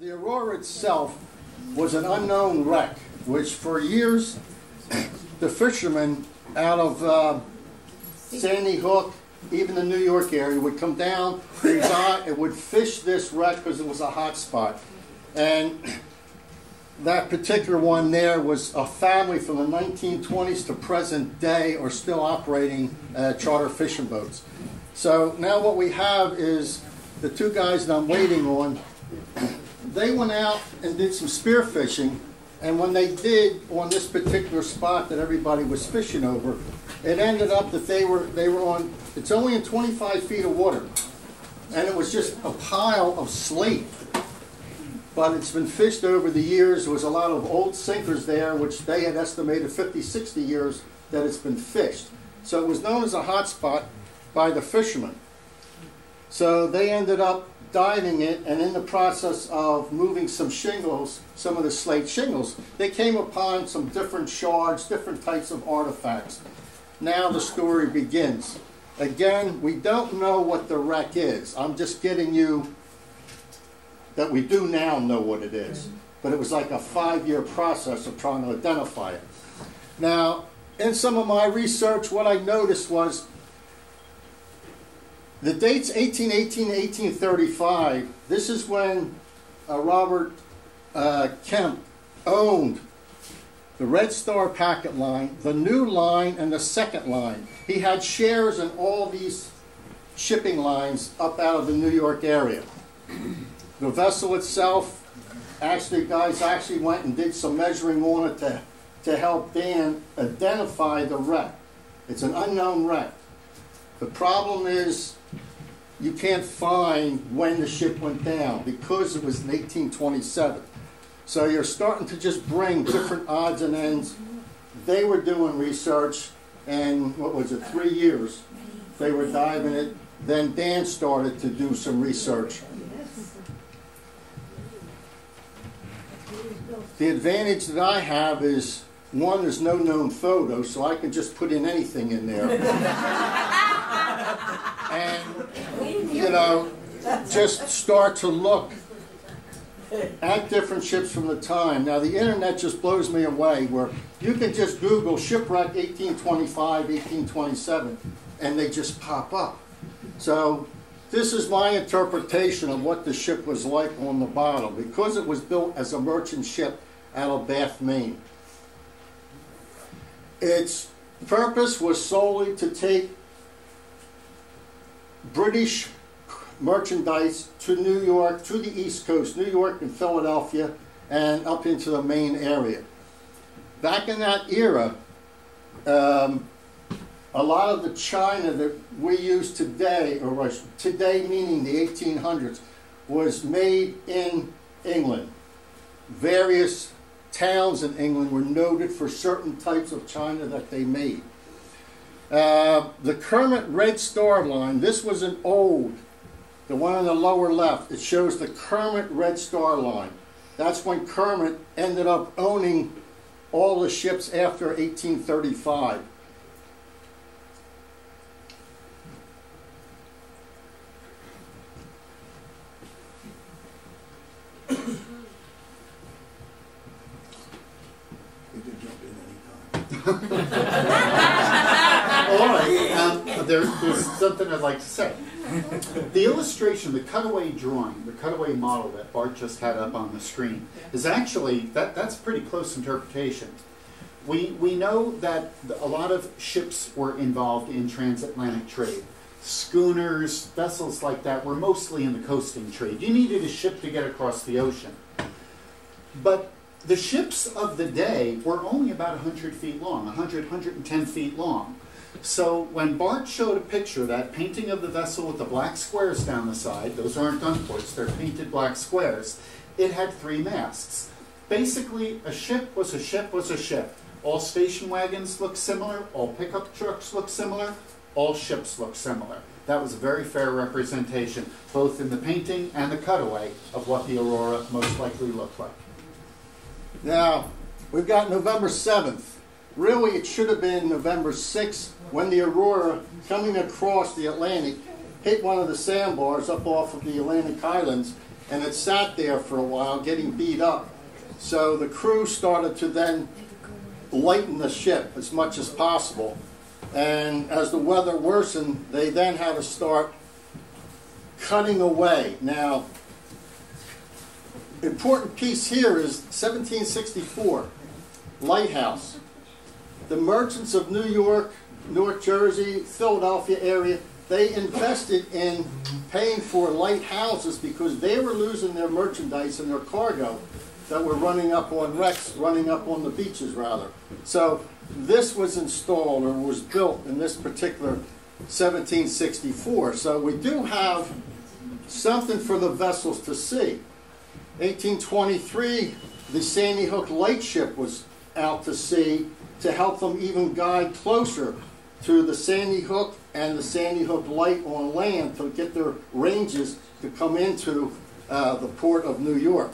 the Aurora itself was an unknown wreck, which for years the fishermen out of uh, Sandy Hook, even the New York area, would come down, reside, and would fish this wreck because it was a hot spot. And that particular one there was a family from the 1920s to present day are still operating uh, charter fishing boats. So now what we have is the two guys that I'm waiting on, they went out and did some spear fishing, and when they did on this particular spot that everybody was fishing over, it ended up that they were they were on. It's only in 25 feet of water, and it was just a pile of slate. But it's been fished over the years. There was a lot of old sinkers there, which they had estimated 50, 60 years that it's been fished. So it was known as a hot spot by the fishermen. So they ended up diving it, and in the process of moving some shingles, some of the slate shingles, they came upon some different shards, different types of artifacts. Now the story begins. Again, we don't know what the wreck is. I'm just getting you that we do now know what it is. But it was like a five-year process of trying to identify it. Now, in some of my research, what I noticed was the dates 1818 1835, this is when uh, Robert uh, Kermit owned the Red Star packet line, the new line, and the second line. He had shares in all these shipping lines up out of the New York area. The vessel itself, actually, guys actually went and did some measuring on it to, to help Dan identify the wreck. It's an unknown wreck. The problem is you can't find when the ship went down because it was in 1827. So you're starting to just bring different odds and ends. They were doing research, and what was it, three years? They were diving it. Then Dan started to do some research. The advantage that I have is one, there's no known photo, so I can just put in anything in there. and, you know, just start to look at different ships from the time. Now, the internet just blows me away where you can just Google shipwreck 1825, 1827, and they just pop up. So, this is my interpretation of what the ship was like on the bottom because it was built as a merchant ship out of Bath, Maine. Its purpose was solely to take British merchandise to New York, to the East Coast, New York and Philadelphia, and up into the Maine area. Back in that era, um, a lot of the china that we use today, or today meaning the 1800s, was made in England. Various towns in England were noted for certain types of china that they made. Uh, the Kermit Red Star line, this was an old, the one on the lower left, it shows the Kermit Red Star line. That's when Kermit ended up owning all the ships after 1835. All right, um, there, there's something I'd like to say. The illustration, the cutaway drawing, the cutaway model that Bart just had up on the screen is actually, that, that's pretty close interpretation. We, we know that a lot of ships were involved in transatlantic trade. Schooners, vessels like that were mostly in the coasting trade. You needed a ship to get across the ocean. But the ships of the day were only about 100 feet long, 100, 110 feet long. So when Bart showed a picture, that painting of the vessel with the black squares down the side, those aren't gun ports, they're painted black squares, it had three masts. Basically, a ship was a ship was a ship. All station wagons look similar, all pickup trucks look similar, all ships look similar. That was a very fair representation, both in the painting and the cutaway, of what the Aurora most likely looked like. Now, we've got November 7th. Really, it should have been November 6th when the Aurora, coming across the Atlantic, hit one of the sandbars up off of the Atlantic Highlands and it sat there for a while getting beat up. So the crew started to then lighten the ship as much as possible. And as the weather worsened, they then had to start cutting away. Now, important piece here is 1764, Lighthouse. The merchants of New York, North Jersey, Philadelphia area, they invested in paying for lighthouses because they were losing their merchandise and their cargo that were running up on wrecks, running up on the beaches rather. So this was installed or was built in this particular 1764. So we do have something for the vessels to see. 1823, the Sandy Hook Lightship was out to sea to help them even guide closer to the Sandy Hook and the Sandy Hook Light on land to get their ranges to come into uh, the port of New York.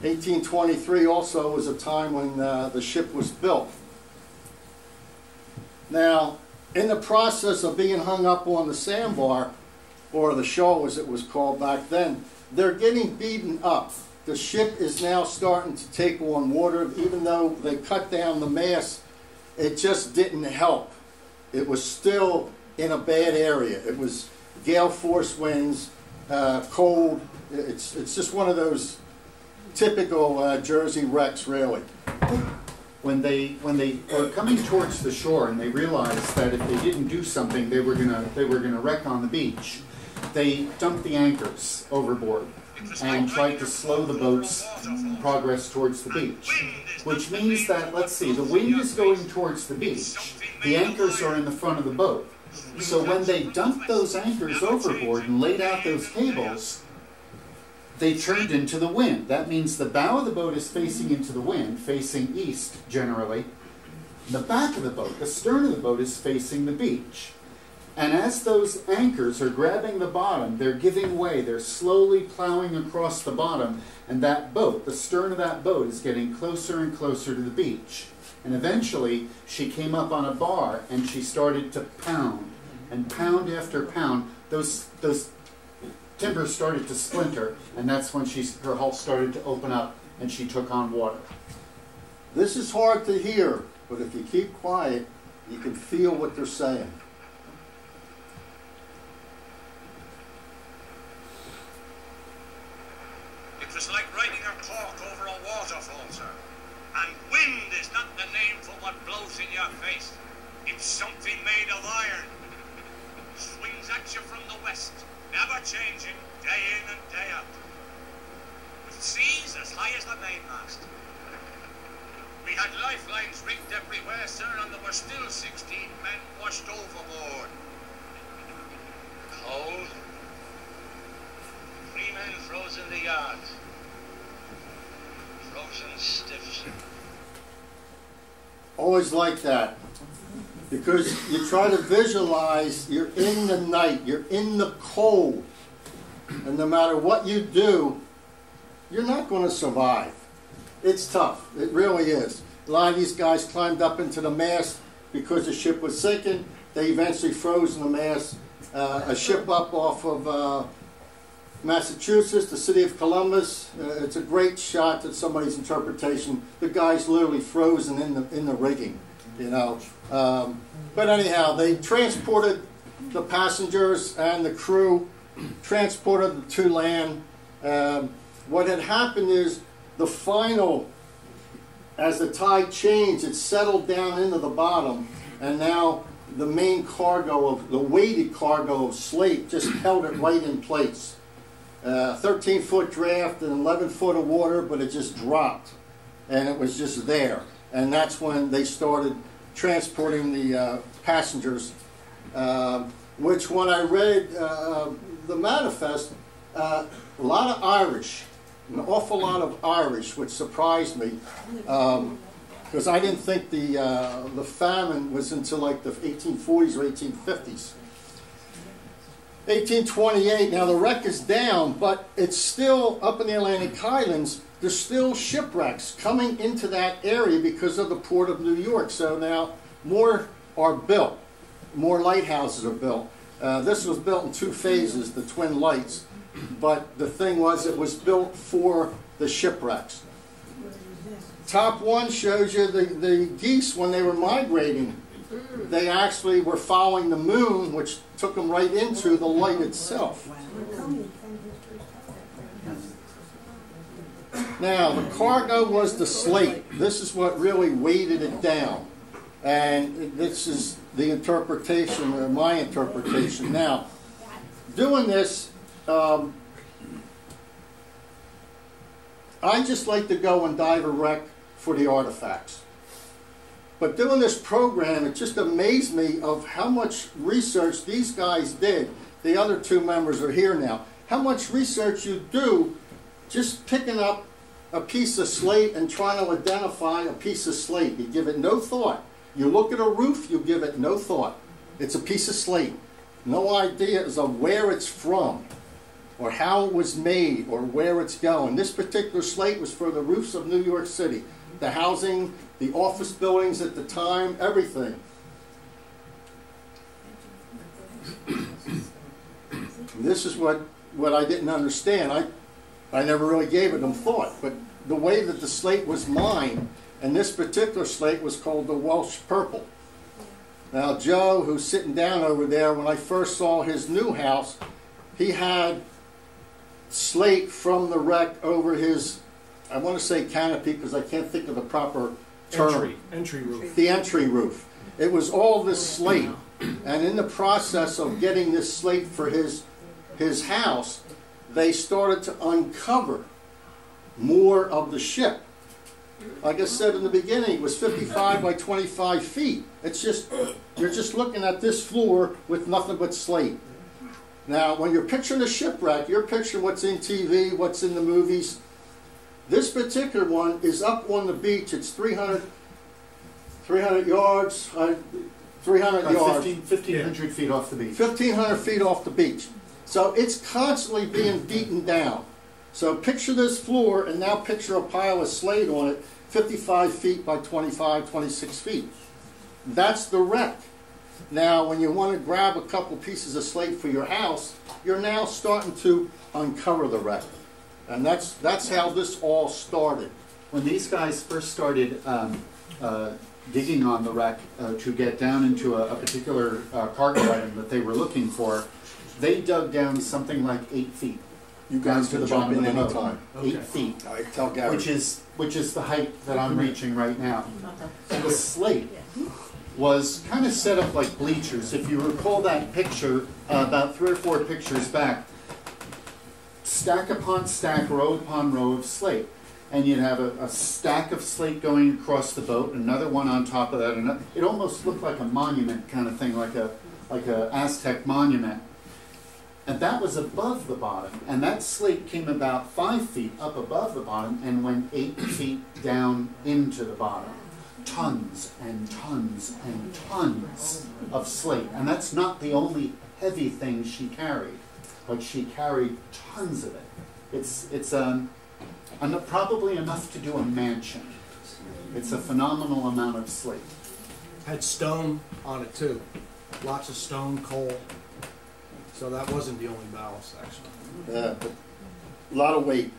1823 also was a time when uh, the ship was built. Now, in the process of being hung up on the sandbar, or the shoal as it was called back then, they're getting beaten up. The ship is now starting to take on water, even though they cut down the mast, it just didn't help. It was still in a bad area. It was gale force winds, uh, cold. It's, it's just one of those typical uh, Jersey wrecks, really. When they when they were coming towards the shore and they realized that if they didn't do something, they were gonna they were gonna wreck on the beach. They dumped the anchors overboard and tried to slow the boat's progress towards the beach. Which means that, let's see, the wind is going towards the beach. The anchors are in the front of the boat. So when they dumped those anchors overboard and laid out those cables, they turned into the wind. That means the bow of the boat is facing into the wind, facing east generally. The back of the boat, the stern of the boat, is facing the beach. And as those anchors are grabbing the bottom, they're giving way, they're slowly plowing across the bottom, and that boat, the stern of that boat, is getting closer and closer to the beach. And eventually, she came up on a bar and she started to pound, and pound after pound. Those, those timbers started to splinter, and that's when she, her hull started to open up and she took on water. This is hard to hear, but if you keep quiet, you can feel what they're saying. It was like riding a cork over a waterfall, sir. And wind is not the name for what blows in your face. It's something made of iron. Swings at you from the west, never changing, day in and day out. With seas as high as the mainmast. We had lifelines rigged everywhere, sir, and there were still 16 men washed overboard. Cold. Three men frozen the yard. Frozen stiff, sir. Always like that. Because you try to visualize you're in the night, you're in the cold, and no matter what you do, you're not going to survive. It's tough. It really is. A lot of these guys climbed up into the mast because the ship was sinking. They eventually froze in the mast. Uh, a ship up off of uh, Massachusetts, the city of Columbus. Uh, it's a great shot at somebody's interpretation. The guy's literally frozen in the in the rigging, you know. Um, but anyhow, they transported the passengers and the crew, transported them to land. Um, what had happened is the final, as the tide changed, it settled down into the bottom, and now the main cargo of the weighted cargo of slate just held it right in place. Uh, 13 foot draft and 11 foot of water, but it just dropped, and it was just there. And that's when they started transporting the uh, passengers. Um, which, when I read uh, the manifest, uh, a lot of Irish, an awful lot of Irish, which surprised me, because I didn't think the uh, the famine was until like the 1840s or 1850s. 1828. Now the wreck is down, but it's still up in the Atlantic Highlands. There's still shipwrecks coming into that area because of the port of New York. So now more are built, more lighthouses are built. Uh, this was built in two phases, the twin lights. but the thing was, it was built for the shipwrecks. Top one shows you the, the geese when they were migrating. They actually were following the moon, which took them right into the light itself. Now, the cargo was the slate. This is what really weighted it down. And this is the interpretation, or my interpretation. Now, doing this, um, I just like to go and dive a wreck for the artifacts. But doing this program, it just amazed me of how much research these guys did. The other two members are here now. How much research you do just picking up a piece of slate and trying to identify a piece of slate. You give it no thought. You look at a roof, you give it no thought. It's a piece of slate. No ideas of where it's from or how it was made or where it's going. This particular slate was for the roofs of New York City, the housing, the office buildings at the time, everything. this is what, what I didn't understand. I, I never really gave it a thought, but the way that the slate was mined, and this particular slate was called the Welsh Purple. Now, Joe, who's sitting down over there, when I first saw his new house, he had slate from the wreck over his, I want to say canopy because I can't think of the proper term. Entry, entry roof. The entry roof. It was all this slate. And in the process of getting this slate for his, his house, they started to uncover more of the ship. Like I said in the beginning, it was 55 by 25 feet. It's just, you're just looking at this floor with nothing but slate. Now, when you're picturing a shipwreck, you're picturing what's in TV, what's in the movies. This particular one is up on the beach. It's 300, 300 yards, uh, 300 About yards. 15 1,500 feet off the beach. 1,500 feet off the beach. So it's constantly being beaten down. So picture this floor and now picture a pile of slate on it, 55 feet by 25, 26 feet. That's the wreck. Now, when you want to grab a couple pieces of slate for your house, you're now starting to uncover the wreck. And that's, that's how this all started. When these guys first started um, uh, digging on the wreck uh, to get down into a, a particular uh, cargo item that they were looking for, they dug down something like eight feet. You down guys to can the jump bottom in of the boat. anytime. Eight feet, I tell Gary. which is which is the height that I'm reaching right now. And the slate was kind of set up like bleachers. If you recall that picture, uh, about three or four pictures back, stack upon stack, row upon row of slate. And you'd have a, a stack of slate going across the boat, another one on top of that. It almost looked like a monument kind of thing, like a like a Aztec monument. And that was above the bottom. And that slate came about five feet up above the bottom and went eight feet down into the bottom. Tons and tons and tons of slate. And that's not the only heavy thing she carried, but she carried tons of it. It's, it's um, en- probably enough to do a mansion. It's a phenomenal amount of slate. Had stone on it too. Lots of stone, coal. So that wasn't the only ballast actually. Yeah, a lot of weight.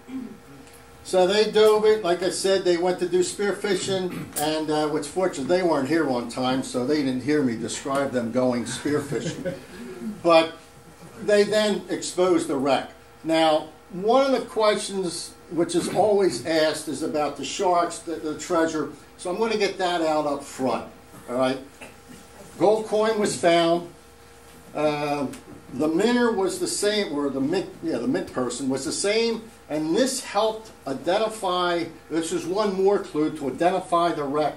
So they dove it. Like I said, they went to do spearfishing, and uh, what's fortunate, they weren't here one time, so they didn't hear me describe them going spearfishing. but they then exposed the wreck. Now, one of the questions which is always asked is about the sharks, the, the treasure. So I'm going to get that out up front. All right. Gold coin was found. Uh, the minter was the same, or the mint, yeah, the mint person was the same, and this helped identify. This is one more clue to identify the wreck.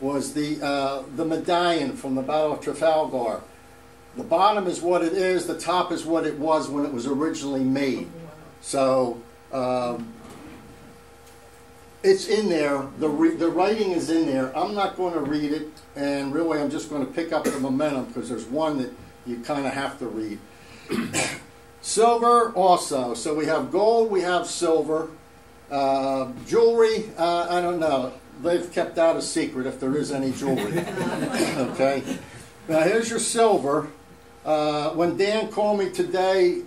Was the uh, the medallion from the Battle of Trafalgar? The bottom is what it is. The top is what it was when it was originally made. So um, it's in there. The re- the writing is in there. I'm not going to read it, and really, I'm just going to pick up the momentum because there's one that you kind of have to read. silver also. So we have gold, we have silver. Uh, jewelry, uh, I don't know. They've kept that a secret if there is any jewelry. okay. Now here's your silver. Uh, when Dan called me today,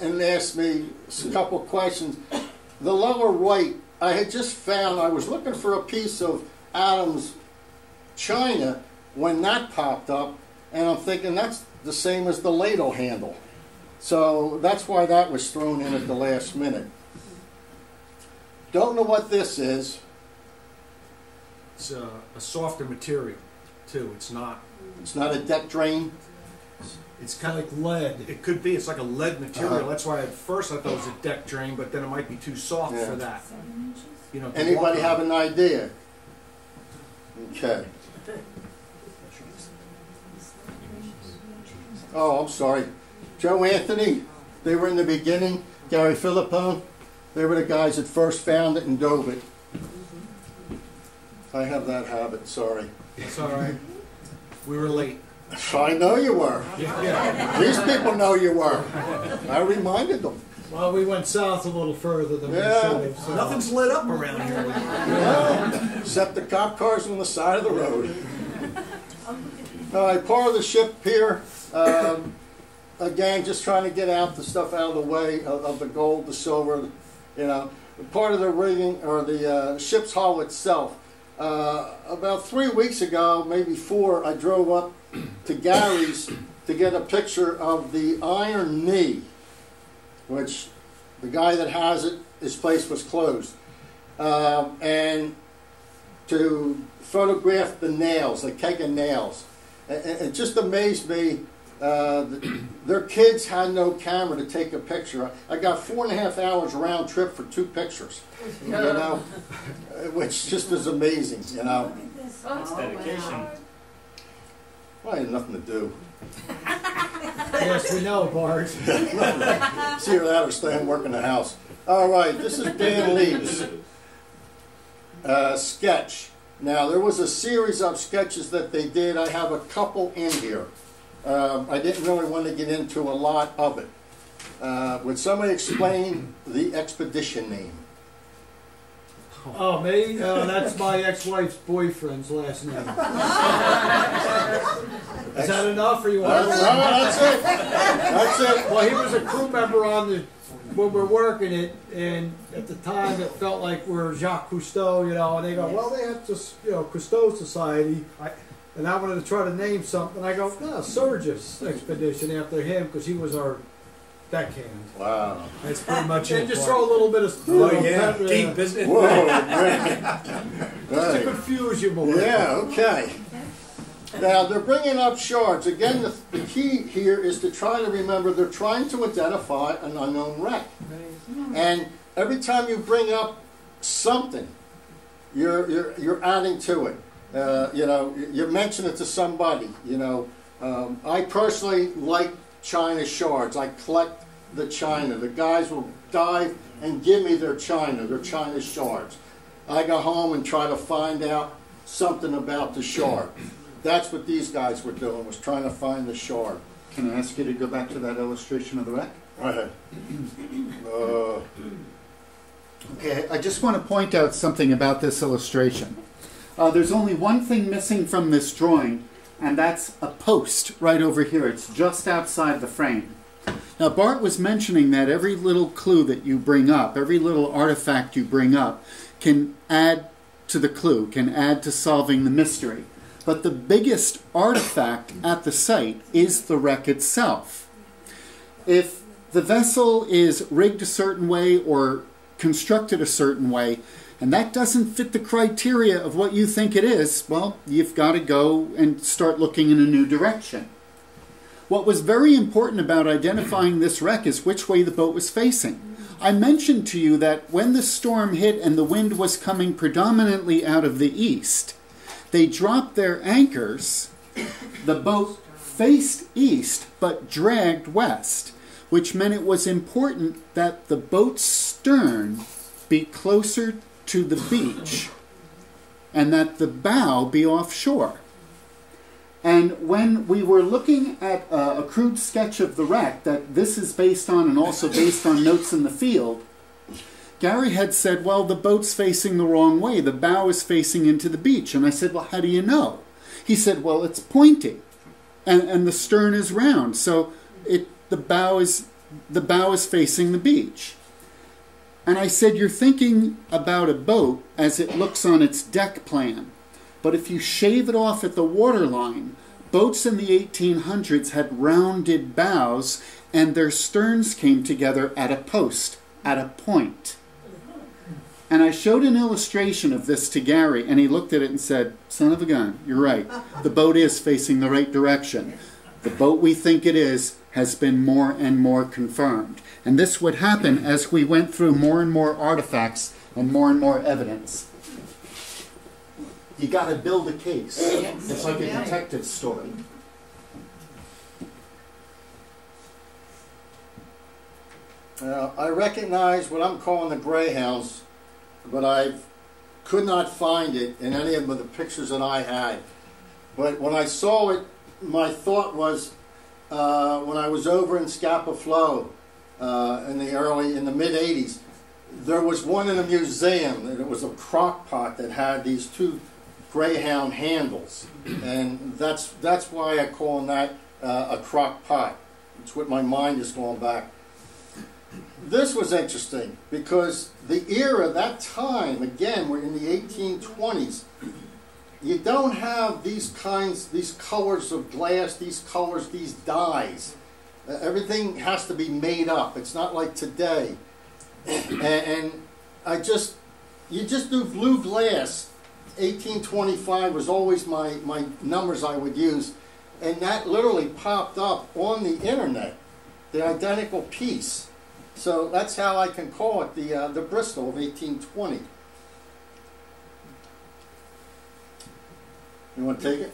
and asked me a couple questions. The lower right, I had just found, I was looking for a piece of Adams china when that popped up, and I'm thinking that's the same as the ladle handle. So that's why that was thrown in at the last minute. Don't know what this is. It's uh, a softer material, too. It's not. It's not a deck drain. It's kind of like lead. It could be. It's like a lead material. Uh-huh. That's why at first I thought it was a deck drain, but then it might be too soft Yeah. for that. You know. Anybody have an idea? Okay. Oh, I'm sorry. Joe Anthony, they were in the beginning. Gary Philippone, they were the guys that first found it and dove it. I have that habit, sorry. It's all right. We were late. I know you were. Yeah. yeah. These people know you were. I reminded them. Well, we went south a little further than we Yeah. should have. So. Nothing's lit up around here. Yeah, except the cop cars on the side of the road. All right, part of the ship here, um, again, just trying to get out the stuff out of the way of, of the gold, the silver, you know. Part of the rigging or the uh, ship's hull itself. Uh, about three weeks ago, maybe four, I drove up to Gary's to get a picture of the iron knee, which the guy that has it, his place was closed um, and to photograph the nails, the cake of nails. And it just amazed me. Uh, that their kids had no camera to take a picture. I got four and a half hours round trip for two pictures, you know, uh, which just is amazing, you know. dedication. Well, I had nothing to do. Yes, we know, Bart. See her that or stay and work in the house. All right, this is Dan Lieb's Uh, sketch. Now, there was a series of sketches that they did. I have a couple in here. Um, I didn't really want to get into a lot of it. Uh, would somebody explain the expedition name? Oh, me? Uh, that's my ex-wife's boyfriend's last name. Is that enough, or you No, want? no, that's it. That's it. Well, he was a crew member on the when we're working it, and at the time it felt like we're Jacques Cousteau, you know. And they go, well, they have to, you know, Cousteau Society. I, and I wanted to try to name something. I go, no, Surges Expedition after him because he was our deckhand. Wow. That's pretty much And it. just throw a little bit of, you Oh know, yeah, pep- uh, deep, isn't it? Whoa, man. to confuse you more. Yeah, okay. Now, they're bringing up shards. Again, the, the key here is to try to remember they're trying to identify an unknown wreck. And every time you bring up something, you're, you're, you're adding to it. Uh, you know, you- mention it to somebody. You know, um, I personally like china shards. I collect the china. The guys will dive and give me their china, their china shards. I go home and try to find out something about the shard. That's what these guys were doing, was trying to find the shard. Can I ask you to go back to that illustration of the wreck? Right. Uh, Okay, I just want to point out something about this illustration. Uh, there's only one thing missing from this drawing, and that's a post right over here. It's just outside the frame. Now, Bart was mentioning that every little clue that you bring up, every little artifact you bring up, can add to the clue, can add to solving the mystery. But the biggest artifact at the site is the wreck itself. If the vessel is rigged a certain way or constructed a certain way, and that doesn't fit the criteria of what you think it is, well, you've got to go and start looking in a new direction. What was very important about identifying this wreck is which way the boat was facing. I mentioned to you that when the storm hit and the wind was coming predominantly out of the east, they dropped their anchors. The boat faced east but dragged west, which meant it was important that the boat's stern be closer to the beach and that the bow be offshore. And when we were looking at uh, a crude sketch of the wreck that this is based on and also based on notes in the field, Gary had said, Well, the boat's facing the wrong way. The bow is facing into the beach. And I said, Well, how do you know? He said, Well, it's pointing and, and the stern is round. So it the bow is the bow is facing the beach. And I said, You're thinking about a boat as it looks on its deck plan. But if you shave it off at the waterline, boats in the 1800s had rounded bows and their sterns came together at a post, at a point. And I showed an illustration of this to Gary, and he looked at it and said, Son of a gun, you're right. The boat is facing the right direction. The boat we think it is has been more and more confirmed. And this would happen as we went through more and more artifacts and more and more evidence. You got to build a case. It's like a detective story. Uh, I recognize what I'm calling the Greyhounds, but I could not find it in any of the pictures that I had. But when I saw it, my thought was uh, when I was over in Scapa Flow uh, in the early, in the mid 80s, there was one in a museum, and it was a crock pot that had these two Greyhound handles. And that's, that's why I call that uh, a crock pot. It's what my mind is going back this was interesting because the era, that time, again, we're in the 1820s. You don't have these kinds, these colors of glass, these colors, these dyes. Everything has to be made up. It's not like today. and, and I just, you just do blue glass. 1825 was always my, my numbers I would use. And that literally popped up on the internet, the identical piece. So that's how I can call it the, uh, the Bristol of 1820. You want to take it?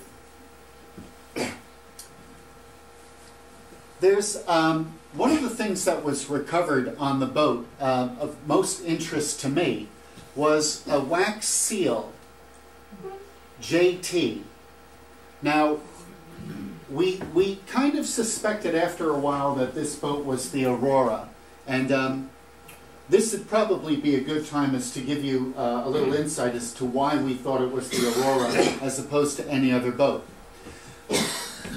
There's um, one of the things that was recovered on the boat uh, of most interest to me was a wax seal, JT. Now, we, we kind of suspected after a while that this boat was the Aurora. And um, this would probably be a good time as to give you uh, a little insight as to why we thought it was the Aurora as opposed to any other boat.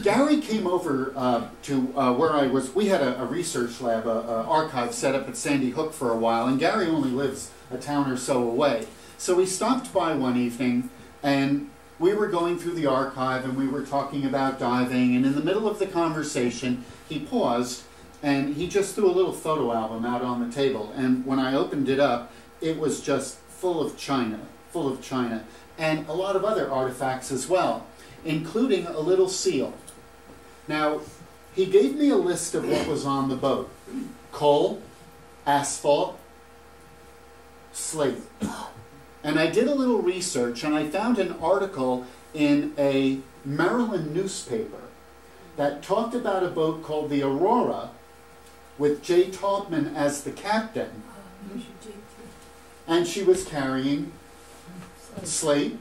Gary came over uh, to uh, where I was. We had a, a research lab, a, archive set up at Sandy Hook for a while, and Gary only lives a town or so away. So we stopped by one evening, and we were going through the archive, and we were talking about diving. And in the middle of the conversation, he paused and he just threw a little photo album out on the table. And when I opened it up, it was just full of china, full of china, and a lot of other artifacts as well, including a little seal. Now, he gave me a list of what was on the boat coal, asphalt, slate. And I did a little research and I found an article in a Maryland newspaper that talked about a boat called the Aurora with Jay Taubman as the captain. And she was carrying slate,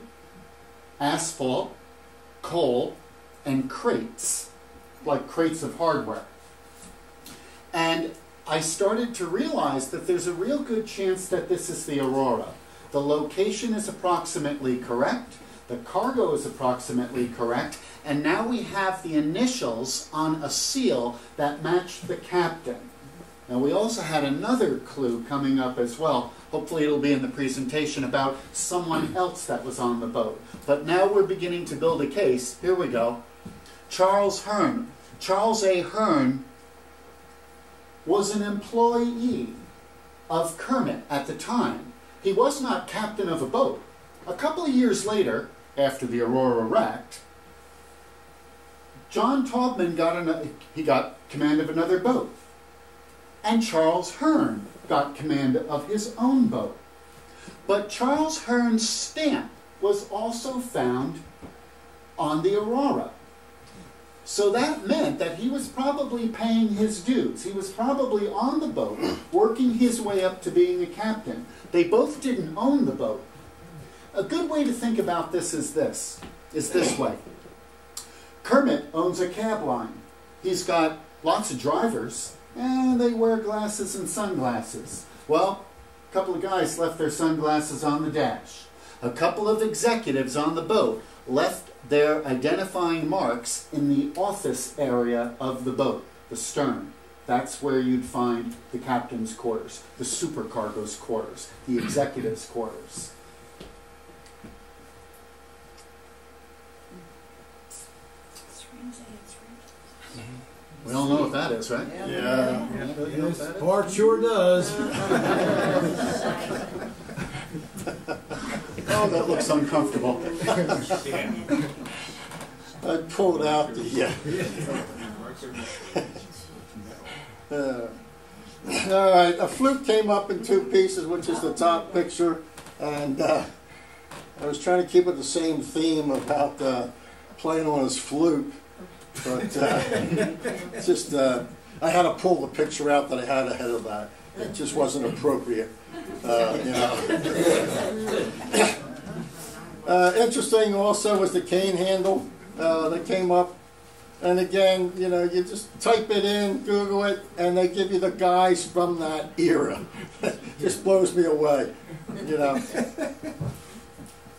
asphalt, coal, and crates, like crates of hardware. And I started to realize that there's a real good chance that this is the Aurora. The location is approximately correct, the cargo is approximately correct, and now we have the initials on a seal that matched the captain. Now we also had another clue coming up as well. Hopefully it'll be in the presentation about someone else that was on the boat. But now we're beginning to build a case. Here we go. Charles Hearn. Charles A. Hearn was an employee of Kermit at the time. He was not captain of a boat. A couple of years later, after the Aurora wrecked, John Taubman got an, he got command of another boat. And Charles Hearn got command of his own boat. But Charles Hearn's stamp was also found on the Aurora. So that meant that he was probably paying his dues. He was probably on the boat, working his way up to being a captain. They both didn't own the boat. A good way to think about this is this, is this way. Kermit owns a cab line. He's got lots of drivers, and they wear glasses and sunglasses. Well, a couple of guys left their sunglasses on the dash. A couple of executives on the boat left their identifying marks in the office area of the boat, the stern. That's where you'd find the captain's quarters, the supercargo's quarters, the executive's quarters. We all know what that is, right? Yeah. Yeah, you know what This part sure does. Oh, that looks uncomfortable. I pulled out the, uh, uh, all right, a flute came up in two pieces, which is the top picture, and uh, I was trying to keep it the same theme about uh, playing on his flute, but uh, just uh, I had to pull the picture out that I had ahead of that. It just wasn't appropriate, uh, you know. Uh, interesting also was the cane handle uh, that came up. And again, you know, you just type it in, Google it, and they give you the guys from that era. just blows me away, you know.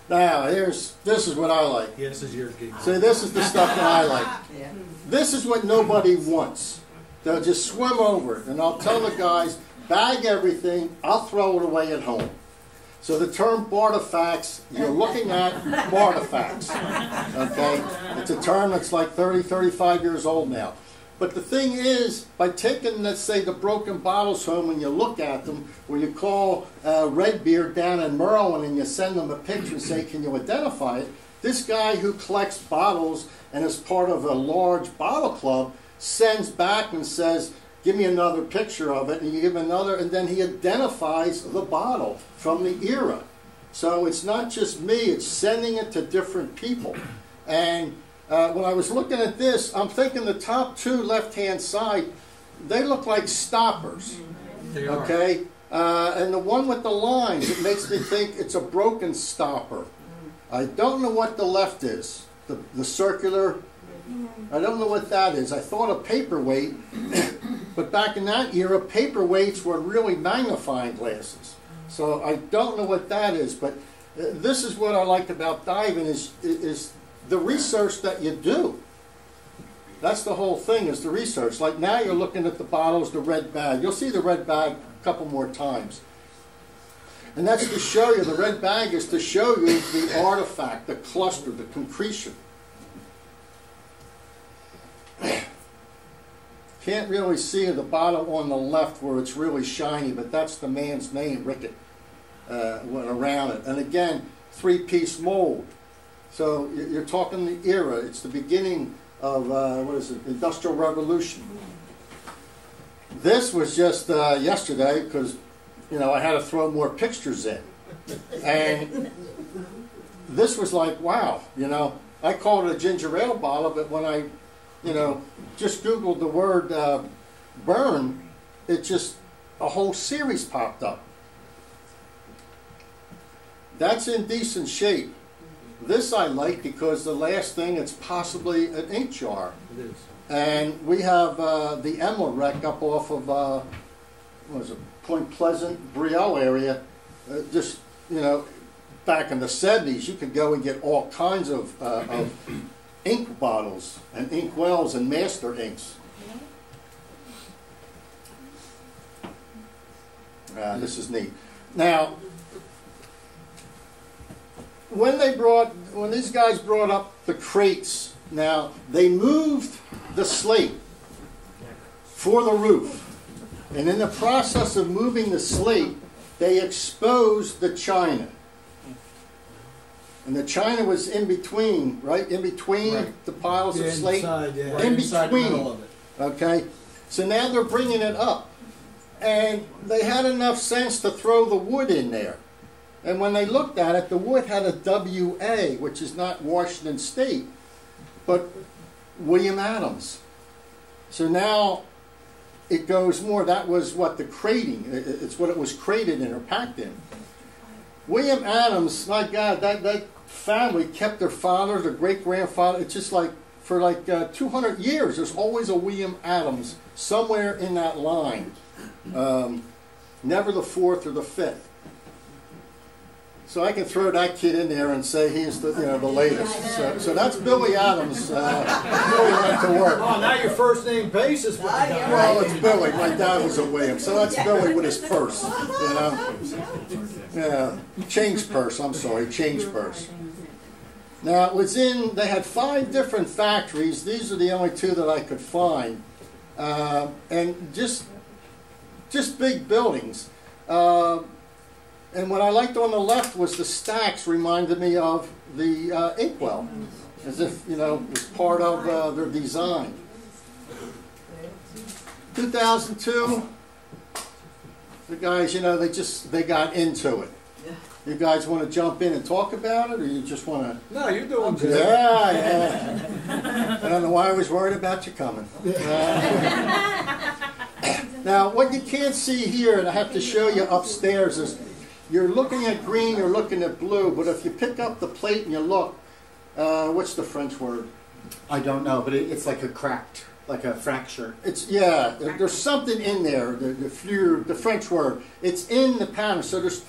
Now, here's this is what I like. This is your gig. See, this is the stuff that I like. This is what nobody wants. They'll just swim over it, and I'll tell the guys, bag everything, I'll throw it away at home. So the term artifacts, you're looking at artifacts. Okay? It's a term that's like 30, 35 years old now. But the thing is, by taking, let's say, the broken bottles home and you look at them, or you call uh, Redbeard down in Merlin and you send them a picture and say, can you identify it? This guy who collects bottles and is part of a large bottle club sends back and says, give me another picture of it, and you give another, and then he identifies the bottle from the era. So it's not just me, it's sending it to different people. And uh, when I was looking at this, I'm thinking the top two left-hand side, they look like stoppers. They. Okay? Uh, and the one with the lines, it makes me think it's a broken stopper. I don't know what the left is. The, the circular, I don't know what that is. I thought a paperweight, but back in that era, paperweights were really magnifying glasses. So I don't know what that is, but uh, this is what I liked about diving is, is the research that you do. That's the whole thing is the research. Like now you're looking at the bottles, the red bag. You'll see the red bag a couple more times. And that's to show you, the red bag is to show you the artifact, the cluster, the concretion. Can't really see the bottle on the left where it's really shiny, but that's the man's name, Rickett, uh, around it. And again, three-piece mold. So you- you're talking the era. It's the beginning of, uh, what is it, Industrial Revolution. This was just uh, yesterday because, you know, I had to throw more pictures in. And this was like, wow, you know, I called it a ginger ale bottle, but when I, you know, just Googled the word uh, burn, it just, a whole series popped up. That's in decent shape. This I like because the last thing, it's possibly an ink jar. It is. And we have uh, the Emma wreck up off of, uh, what was it, Point Pleasant, Brielle area. Uh, just, you know, back in the 70s, you could go and get all kinds of, uh, of ink bottles and ink wells and master inks. Uh, this is neat. Now, when they brought, when these guys brought up the crates, now they moved the slate for the roof. And in the process of moving the slate, they exposed the china. And the china was in between, right? In between Right. the piles Yeah, of slate. inside, yeah. Right In between. middle of it. Okay? So now they're bringing it up. And they had enough sense to throw the wood in there. And when they looked at it, the wood had a WA, which is not Washington State, but William Adams. So now it goes more, that was what the crating, it's what it was crated in or packed in. William Adams, my God, that, that family kept their father, their great grandfather. It's just like for like uh, 200 years, there's always a William Adams somewhere in that line. Um, never the fourth or the fifth. So I can throw that kid in there and say he's the, you know, the latest. So, so that's Billy Adams, uh, Billy went to work. Oh, now your first name basis with the guy. Well, it's Billy. My dad was a William, so that's Billy with his purse. You know, yeah, change purse. I'm sorry, change purse. Now it was in. They had five different factories. These are the only two that I could find, uh, and just just big buildings. Uh, and what I liked on the left was the stacks reminded me of the uh, inkwell, as if you know it was part of uh, their design. 2002, the guys, you know, they just they got into it. You guys want to jump in and talk about it, or you just want to? No, you're doing good. Yeah, yeah. I don't know why I was worried about you coming. Uh, now, what you can't see here, and I have to show you upstairs, is you're looking at green, you're looking at blue, but if you pick up the plate and you look, uh, what's the French word? I don't know, but it, it's like a cracked, like a fracture. It's yeah. there- There's something in there. The the, fleur, the French word. It's in the pattern. So there's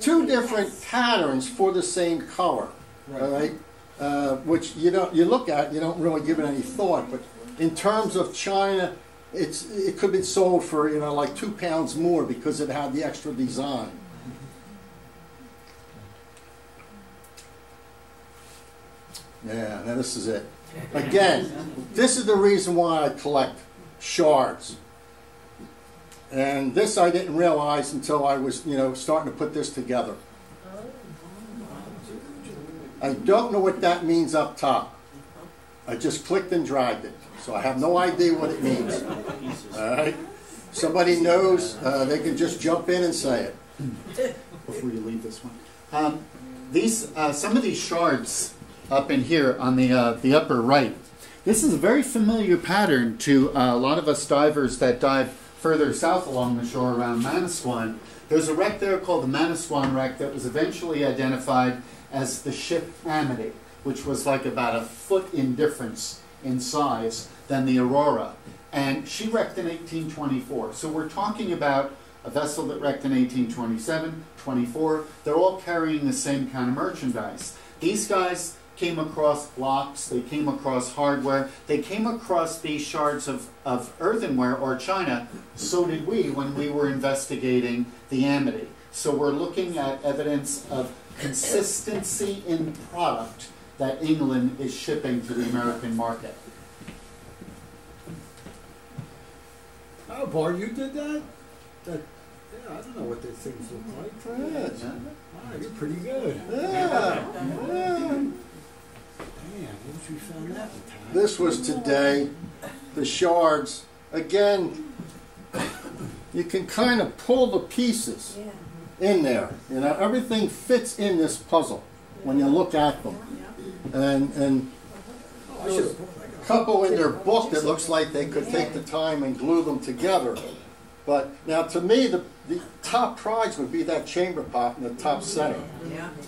two different patterns for the same color. All right. Uh, which you don't you look at you don't really give it any thought. But in terms of China, it's it could be sold for you know like two pounds more because it had the extra design. Yeah, now this is it. Again, this is the reason why I collect shards. And this I didn't realize until I was, you know, starting to put this together. I don't know what that means up top. I just clicked and dragged it. So I have no idea what it means. All right? Somebody knows, uh, they can just jump in and say it. before you leave this one. Um, these, uh, some of these shards up in here on the uh, the upper right. This is a very familiar pattern to uh, a lot of us divers that dive further south along the shore around Manasquan. There's a wreck there called the Manasquan wreck that was eventually identified as the ship Amity, which was like about a foot in difference in size than the Aurora. And she wrecked in 1824. So we're talking about a vessel that wrecked in 1827, 24. They're all carrying the same kind of merchandise. These guys came across blocks, they came across hardware, they came across these shards of, of earthenware or china. So did we when we were investigating the Amity. So we're looking at evidence of consistency in product that England is shipping to the American market. Oh, Bart, you did that? That, yeah, I don't know what those things look like. Yeah. Wow, you're pretty good. Yeah. yeah. Damn, I wish we found that in time. This was today. The shards. Again, you can kind of pull the pieces in there. You know, everything fits in this puzzle when you look at them. And and I should have brought like a couple in their book that looks like they could take the time and glue them together. But now, to me, the, the top prize would be that chamber pot in the top center.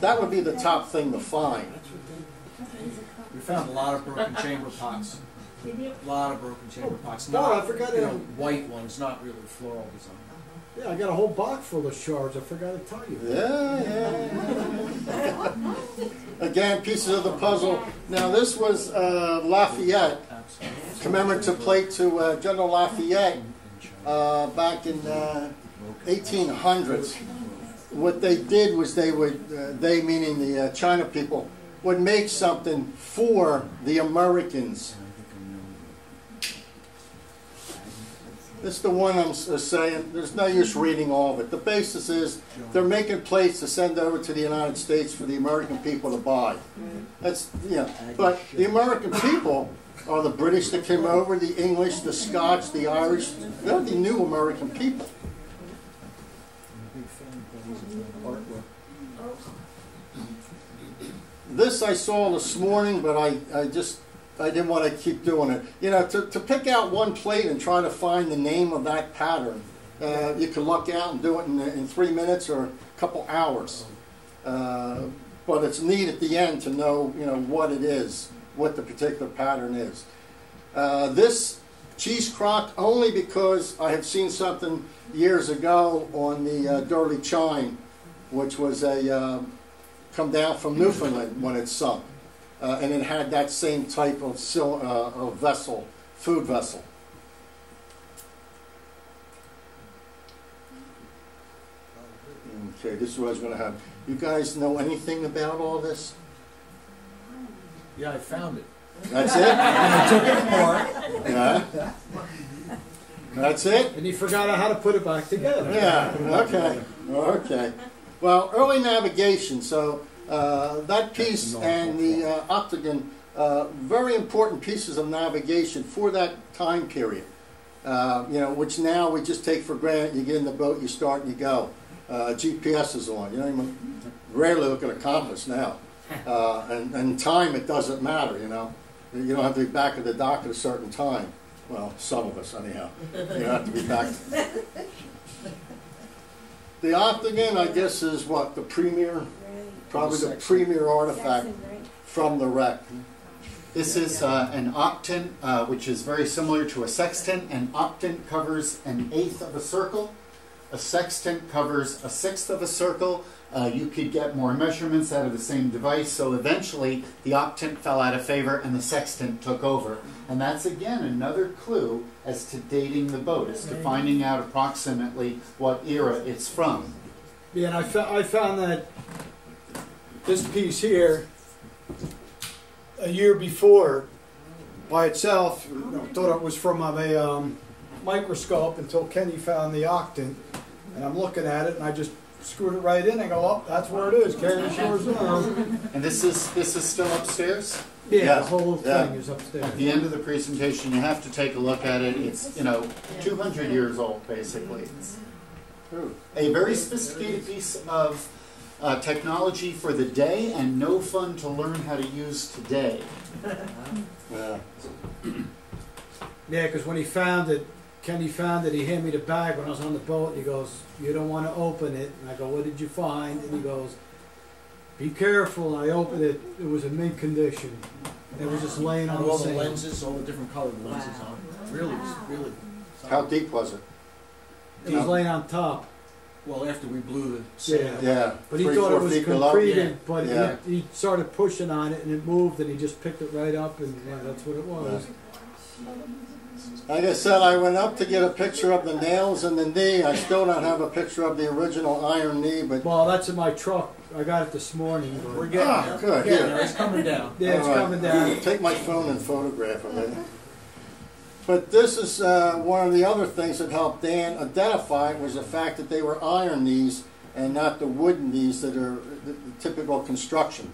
That would be the top thing to find. We found a lot of broken chamber pots. A lot of broken chamber pots. Oh, I Not, forgot you to- know, white ones, not really floral design. Yeah, I got a whole box full of shards. I forgot to tell you. Yeah, yeah. Again, pieces of the puzzle. Now, this was uh, Lafayette, commemorative plate to uh, General Lafayette uh, back in uh, 1800s. What they did was they would, uh, they meaning the uh, China people, would make something for the Americans. This is the one I'm uh, saying, there's no use reading all of it. The basis is they're making plates to send over to the United States for the American people to buy. That's, yeah, but the American people are the British that came over, the English, the Scotch, the Irish. They're the new American people. This I saw this morning, but I, I just, I didn't want to keep doing it. You know, to, to pick out one plate and try to find the name of that pattern, uh, you can luck out and do it in, in three minutes or a couple hours. Uh, but it's neat at the end to know, you know, what it is, what the particular pattern is. Uh, this cheese crock only because I had seen something years ago on the uh, Durley Chine which was a um, come down from Newfoundland when it sunk, uh, and it had that same type of, sil- uh, of vessel, food vessel. Okay, this is what I was going to have. You guys know anything about all this? Yeah, I found it. That's it? I took it apart. Yeah. That's it? And he forgot how to put it back together. Yeah, okay, okay. Well, early navigation, so uh, that piece and the uh, octagon, uh, very important pieces of navigation for that time period. Uh, you know, which now we just take for granted. You get in the boat, you start, and you go. Uh, GPS is on. You don't even rarely look at a compass now. Uh, and, and time, it doesn't matter. You know, you don't have to be back at the dock at a certain time. Well, some of us, anyhow. You don't have to be back. The octagon, I guess, is what the premier, probably the premier artifact from the wreck. This is uh, an octant, uh, which is very similar to a sextant. An octant covers an eighth of a circle. A sextant covers a sixth of a circle. Uh, you could get more measurements out of the same device. So eventually, the octant fell out of favor and the sextant took over. And that's again another clue as to dating the boat, as to finding out approximately what era it's from. Yeah, and I, I found that this piece here, a year before, by itself, you know, thought it was from a um, microscope until Kenny found the octant. And I'm looking at it and I just screwed it right in and go, oh, that's where it is, carry the shores down. And this is this is still upstairs. Yeah, the whole yeah. thing is upstairs. At the end of the presentation, you have to take a look at it. It's, you know, 200 years old, basically. It's a very sophisticated piece of uh, technology for the day and no fun to learn how to use today. Yeah. Yeah, because when he found it, Kenny found it, he handed me the bag when I was on the boat. He goes, You don't want to open it. And I go, What did you find? And he goes, Be careful. And I opened it. It was in mint condition. It was just laying on And the all the sand. lenses, all the different colored lenses on it. Really, really. How deep was it? It was laying on top. Well, after we blew the sand. Yeah. But he three, thought it was feet below? completed, Yeah. but Yeah. he, he started pushing on it and it moved and he just picked it right up and yeah, that's what it was. Like I said, I went up to get a picture of the nails in the knee. I still don't have a picture of the original iron knee, but Well, that's in my truck. I got it this morning. but- We're getting Ah, there. good, We're getting yeah. there. It's coming down. yeah, it's All right. coming down. Take my phone and photograph of it. But this is uh, one of the other things that helped Dan identify was the fact that they were iron knees and not the wooden knees that are the, the typical construction.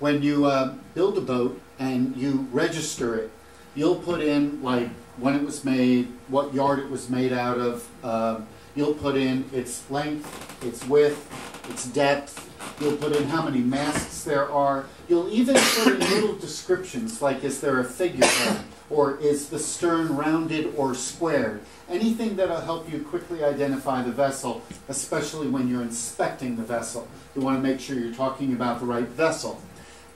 When you uh, build a boat and you register it, you'll put in like when it was made, what yard it was made out of. Um, you'll put in its length, its width, its depth. You'll put in how many masts there are. You'll even put in little descriptions like is there a figurehead or is the stern rounded or squared. Anything that'll help you quickly identify the vessel, especially when you're inspecting the vessel. You want to make sure you're talking about the right vessel.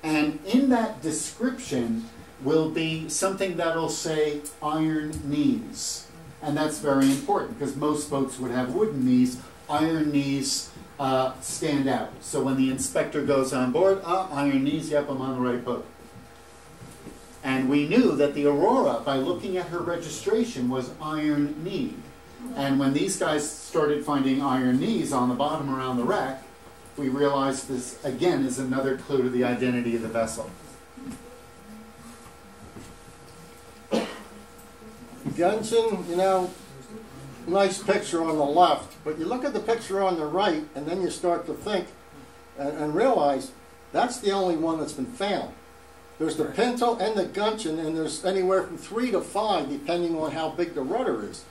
And in that description will be something that'll say iron knees. And that's very important because most boats would have wooden knees. Iron knees uh, stand out. So when the inspector goes on board, ah, iron knees, yep, I'm on the right boat. And we knew that the Aurora, by looking at her registration, was iron knee. And when these guys started finding iron knees on the bottom around the wreck, we realized this again is another clue to the identity of the vessel. Gudgeon, you know, nice picture on the left, but you look at the picture on the right, and then you start to think and, and realize that's the only one that's been found. There's the Pintle and the Gudgeon, and there's anywhere from three to five, depending on how big the rudder is.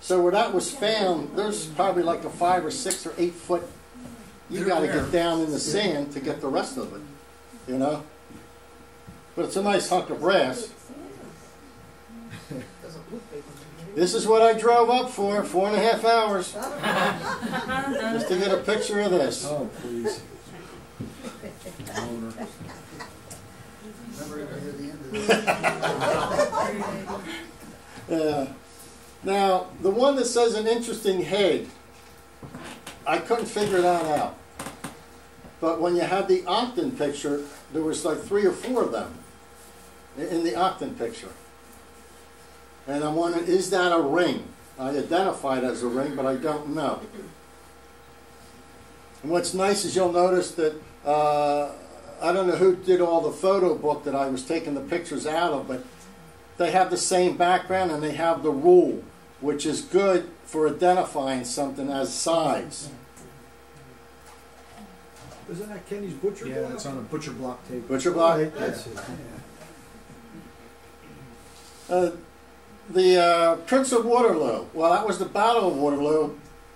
So where that was found, there's probably like a five or six or eight foot. You got to get down in the sand to get the rest of it, you know. But it's a nice hunk of brass. This is what I drove up for, four and a half hours. Just to get a picture of this. Oh, please. Owner. Yeah. Now, the one that says an interesting head, I couldn't figure that out. But when you had the Ogden picture, there was like three or four of them in the Ogden picture. And I'm wondering, is that a ring? I identify it as a ring, but I don't know. And what's nice is you'll notice that uh, I don't know who did all the photo book that I was taking the pictures out of, but they have the same background and they have the rule, which is good for identifying something as size. Isn't that Kenny's Butcher Yeah, Block? it's on a butcher block tape. Butcher block. Right, that's it, yeah. Uh, the uh, Prince of Waterloo. Well, that was the Battle of Waterloo.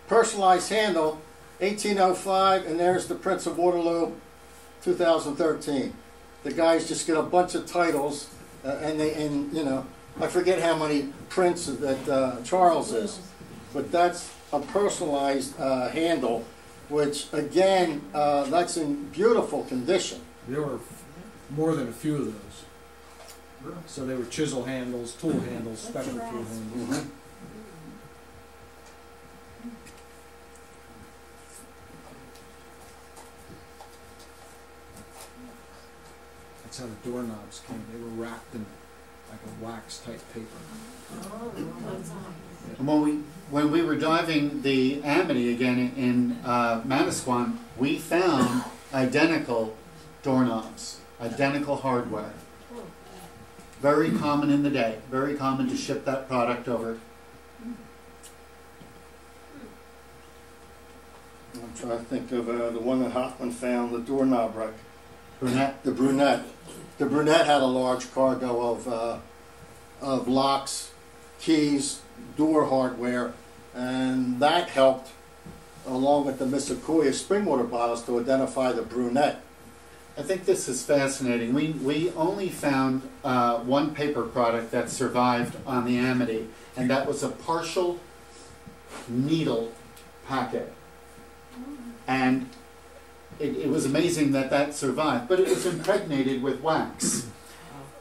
Personalized handle, 1805, and there's the Prince of Waterloo, 2013. The guys just get a bunch of titles, uh, and they, and you know, I forget how many princes that uh, Charles is, but that's a personalized uh, handle, which again, uh, that's in beautiful condition. There were more than a few of those. So they were chisel handles, tool handles, special tool handles. That's how the doorknobs came. They were wrapped in like a wax type paper. And when we when we were diving the Amity again in uh, Manasquan, we found identical doorknobs, identical hardware. Very common in the day. Very common to ship that product over. I'm trying to think of uh, the one that Hoffman found, the doorknob rack. Brunette. The brunette. The brunette had a large cargo of, uh, of locks, keys, door hardware, and that helped, along with the Mississauga spring water bottles, to identify the brunette. I think this is fascinating. We, we only found uh, one paper product that survived on the Amity, and that was a partial needle packet. And it, it was amazing that that survived, but it was impregnated with wax.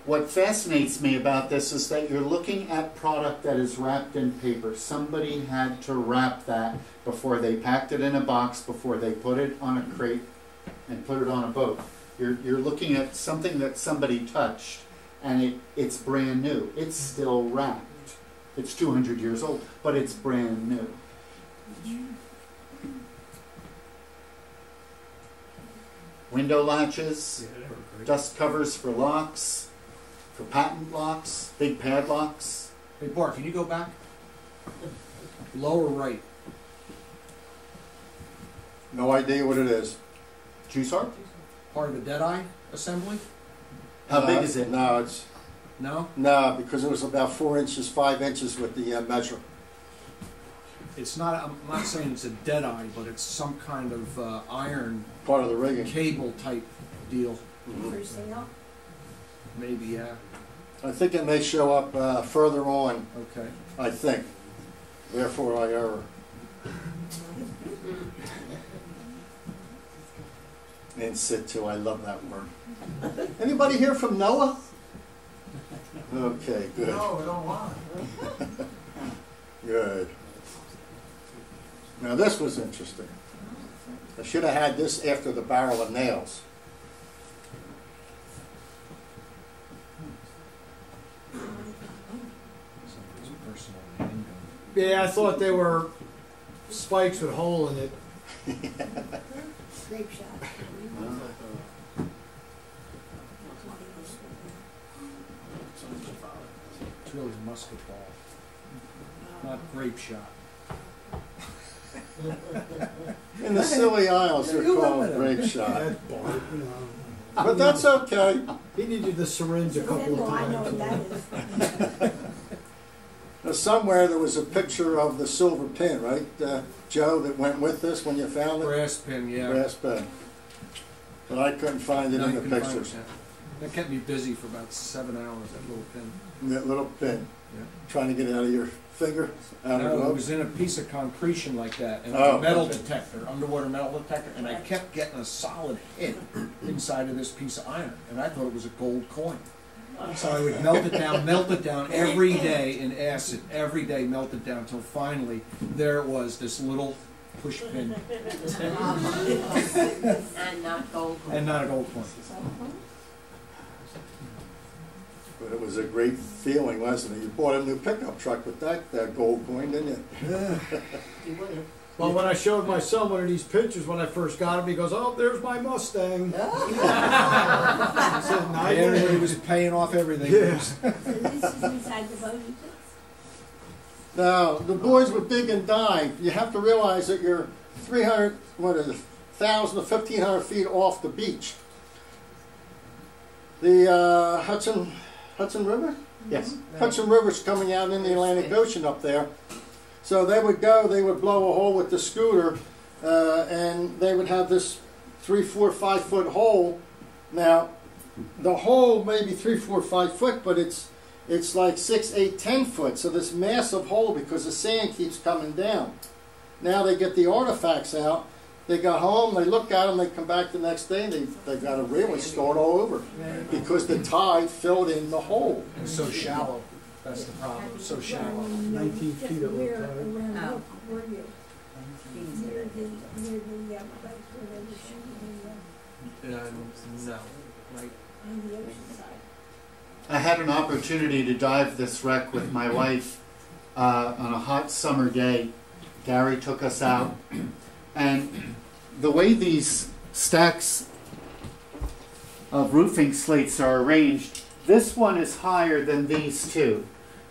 What fascinates me about this is that you're looking at product that is wrapped in paper. Somebody had to wrap that before they packed it in a box, before they put it on a crate and put it on a boat. You're, you're looking at something that somebody touched and it, it's brand new. It's still wrapped. It's 200 years old, but it's brand new. Window latches, dust covers for locks, for patent locks, big padlocks. Hey Bart, can you go back? Lower right. No idea what it is. Juice art? Part of the Deadeye assembly? How big Uh, is it? No, it's No? no because it was about four inches, five inches with the uh, measure. It's not, I'm not saying it's a Deadeye, but it's some kind of uh, iron Part of the rigging. cable type deal. For sale? Maybe, yeah. I think it may show up uh, further on. Okay. I think. Therefore, I err. In situ, I love that word. Anybody here from NOAA? Okay, good. No, we don't want Good. Now this was interesting. I should have had this after the barrel of nails. Somebody's personal handgun. Yeah, I thought they were spikes with a hole in it. Grape shot. It's really a musket ball, not grape shot. In the Scilly Isles, they're You called grape shot. That Bart, you know. But that's okay. He needed the syringe a couple Well, of I know what times. that is. Now, somewhere there was a picture of the silver pin, right, uh, Joe, that went with this when you found it? Brass pin, yeah. Brass pin. But I couldn't find it No, in the can pictures. it, yeah. That kept me busy for about seven hours, that little pin. That little pin, Yeah. trying to get it out of your finger, out No, the it was in a piece of concretion like that, and Oh, a metal okay. detector, underwater metal detector, and I kept getting a solid hit inside of this piece of iron, and I thought it was a gold coin. So I would melt it down, melt it down every day in acid, every day melt it down, until finally there it was, this little push pin And not gold. and not a gold coin. But it was a great feeling, wasn't it? You bought a new pickup truck with that, that gold coin, didn't you? You would. Well, when I showed my son one of these pictures when I first got him, he goes, "Oh, there's my Mustang." I said, "Nah, you Everybody was paying off everything. Yeah. So this is inside the boat? Now, the boys with Big and Dive, you have to realize that you're 300, what is it, 1,000 to 1,500 feet off the beach. The uh, Hudson, Hudson River? Yes. Hudson River's coming out in the Atlantic Ocean up there. So they would go, they would blow a hole with the scooter, uh, and they would have this three, four, five foot hole. Now, the hole may be three, four, five foot, but it's it's like six, eight, ten foot. So this massive hole because the sand keeps coming down. Now they get the artifacts out. They go home, they look at them, they come back the next day, and they they got to really start all over because the tide filled in the hole. It's so shallow. That's the problem. So shallow. 19 feet of Where it. Oh. Were you? Near the, near the, uh, place where they were shooting the, uh, Uh, no, right. on the ocean side. I had an opportunity to dive this wreck with my wife uh, on a hot summer day. Gary took us out, and the way these stacks of roofing slates are arranged, this one is higher than these two.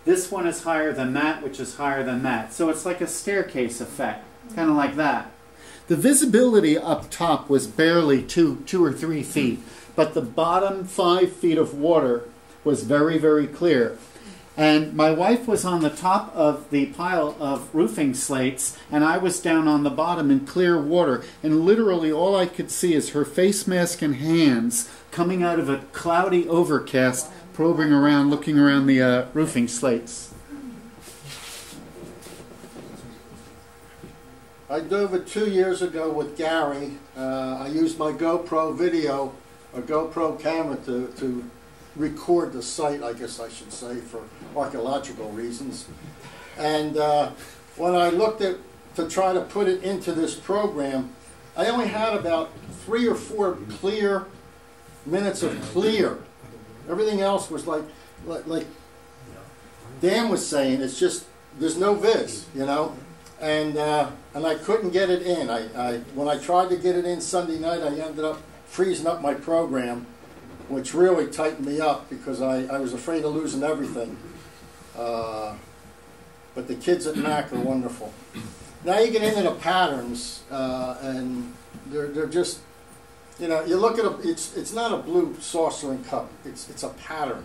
This one is higher than that, which is higher than that. So it's like a staircase effect, kind of like that. The visibility up top was barely two, two or three feet, but the bottom five feet of water was very, very clear. And my wife was on the top of the pile of roofing slates, and I was down on the bottom in clear water. And literally, all I could see is her face mask and hands coming out of a cloudy overcast, probing around, looking around the uh, roofing slates. I dove it two years ago with Gary. Uh, I used my GoPro video, a GoPro camera to, to record the site, I guess I should say, for archaeological reasons. And uh, when I looked at to try to put it into this program, I only had about three or four clear minutes of clear. Everything else was like, like, like Dan was saying, it's just there's no viz, you know, and uh, and I couldn't get it in. I, I when I tried to get it in Sunday night, I ended up freezing up my program, which really tightened me up because I, I was afraid of losing everything. Uh, but the kids at Mac are wonderful. Now you get into the patterns, uh, and they're they're just, you know, you look at a it's it's not a blue saucer and cup. It's it's a pattern,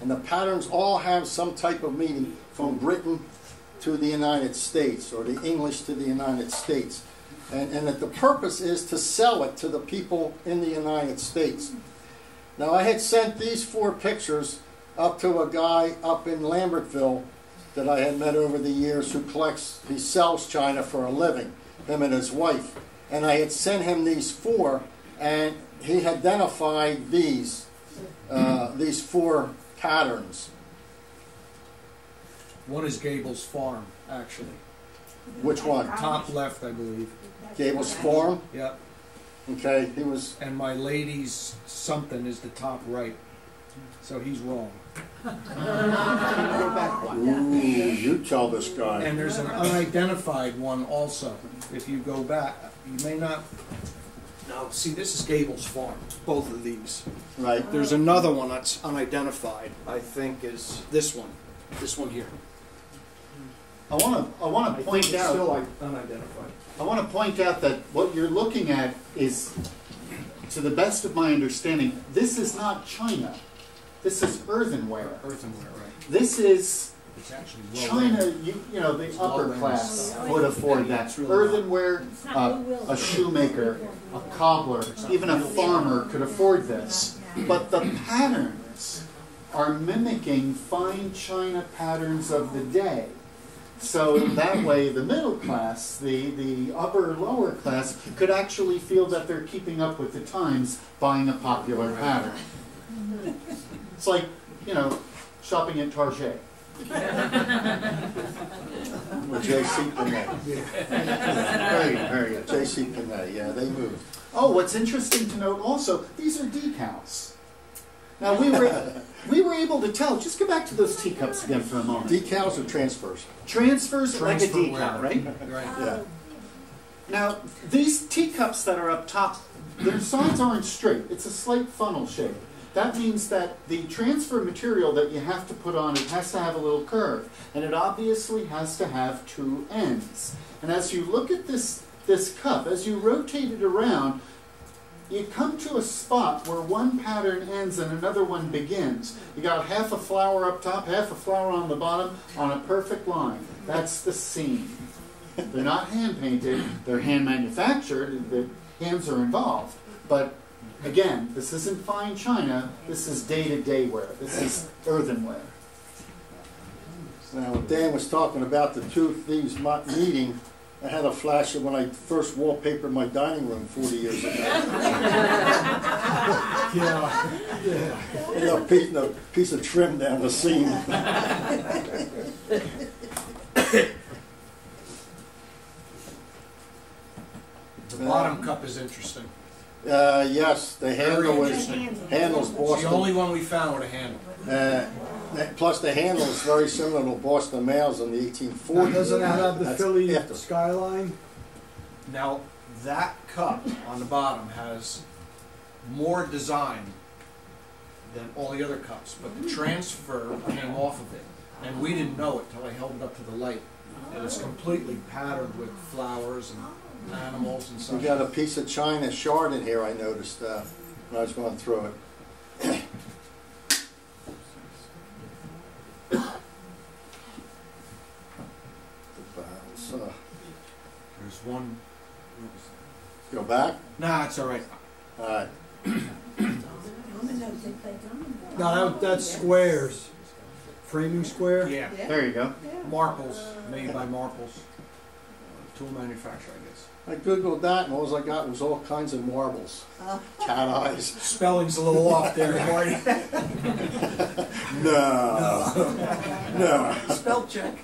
and the patterns all have some type of meaning from Britain to the United States or the English to the United States. And, and that the purpose is to sell it to the people in the United States. Now, I had sent these four pictures up to a guy up in Lambertville that I had met over the years who collects, he sells china for a living, him and his wife. And I had sent him these four, and he identified these, uh, these four patterns. One is Gable's Farm, actually. Which one? Top left, I believe. Gable's Farm? Yep. Okay, he was And my lady's something is the top right. So he's wrong. Ooh, you tell this guy. And there's an unidentified one also. If you go back, you may not. No, see, this is Gable's Farm. Both of these. Right. There's another one that's unidentified. I think is this one. This one here. I want to I want I to think point it's out still like unidentified. I want to point out that what you're looking at is, to the best of my understanding, this is not China. This is earthenware. Earthenware, right? This is It's actually low China. end. You, you know, the It's upper class stuff. would afford that. really. Earthenware, uh, a shoemaker, a cobbler, even a farmer could afford this. But the patterns are mimicking fine china patterns of the day. So that way, the middle class, the, the upper lower class, could actually feel that they're keeping up with the times buying a popular pattern. It's like, you know, shopping at Target. With J.C. Penney. Very good, very good. J.C. Penney, yeah, they moved. Oh, what's interesting to note also, these are decals. Now we were we were able to tell. Just go back to those teacups again for a moment. Decals or transfers? Transfers like a decal, wear. right? Right. Yeah. Now these teacups that are up top, their sides aren't straight. It's a slight funnel shape. That means that the transfer material that you have to put on it has to have a little curve, and it obviously has to have two ends. And as you look at this this cup, as you rotate it around, you come to a spot where one pattern ends and another one begins. You got half a flower up top, half a flower on the bottom, on a perfect line. That's the seam. They're not hand painted, they're hand manufactured, the hands are involved. But again, this isn't fine china, this is day to day wear, this is earthenware. Now, when Dan was talking about the two thieves meeting, I had a flash of when I first wallpapered my dining room 40 years ago. Yeah, yeah. And a piece, a piece of trim down the seam. The bottom cup is interesting. Uh, yes, the handle Very is, interesting. handle's It's the only one we found with a handle. Uh, that- plus the handle is very similar to Boston Mails in the Now, 1840s. doesn't that have the That's Philly after. skyline? Now, that cup on the bottom has more design than all the other cups, but the transfer came off of it. And we didn't know it till I held it up to the light. And it's completely patterned with flowers and animals and We got a piece of china shard in here, I noticed, uh, when I was going through it. The bounds, uh, There's one. Go back? Nah, it's all right. All right. Dominoes, they play dominoes. No, that, that's squares. Framing square? Yeah, There you go. marbles made by marbles. Tool manufacturer, I guess. I googled that and all I got was all kinds of marbles. Cat eyes. Spelling's a little off there, Marty. No. No. Spell check.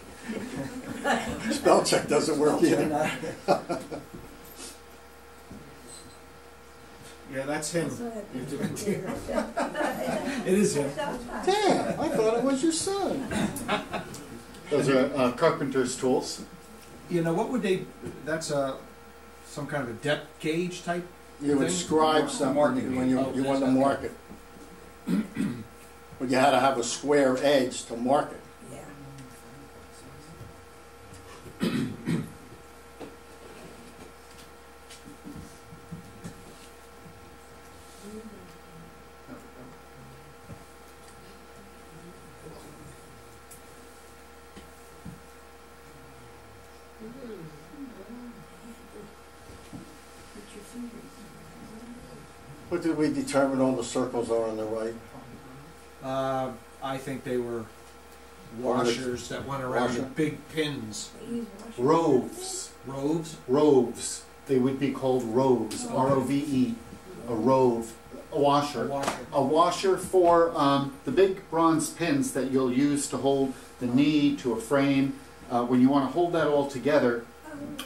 Spell check doesn't work either. Yeah, that's him. It is him. Damn, I thought it was your son. Those are uh, carpenter's tools. You know, what would they, that's a, some kind of a depth gauge type? You would Thing? scribe something Marking. when you, Oh, you want to that's okay. mark it. But you had to have a square edge to mark it. Yeah. Put your fingers. What did we determine all the circles are on the right? Uh, I think they were washers that went around big pins. They use washers. Roves. Roves? Roves. They would be called roves. R O V E. A rove. A A washer. washer. A washer for um, the big bronze pins that you'll use to hold the knee to a frame. Uh, when you want to hold that all together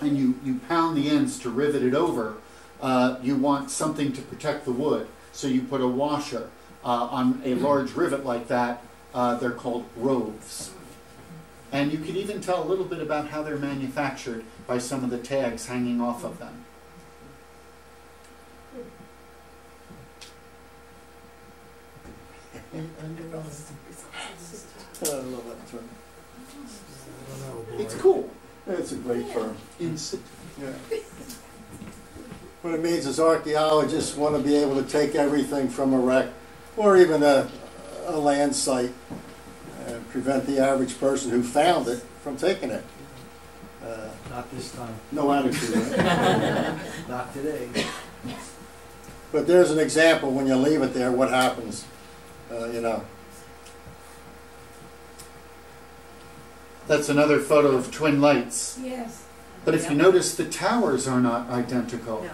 and you, you pound the ends to rivet it over, uh, you want something to protect the wood. So you put a washer uh, on a large rivet like that. Uh, they're called roves. And you can even tell a little bit about how they're manufactured by some of the tags hanging off of them. I love that term. It's cool. It's a great term. Ins- Yeah. What it means is archaeologists want to be able to take everything from a wreck or even a, a land site and prevent the average person who found it from taking it. Uh, Not this time. no attitude. right? Not today. But there's an example when you leave it there, what happens, uh, you know. That's another photo of twin lights. Yes. But if you notice, the towers are not identical. No.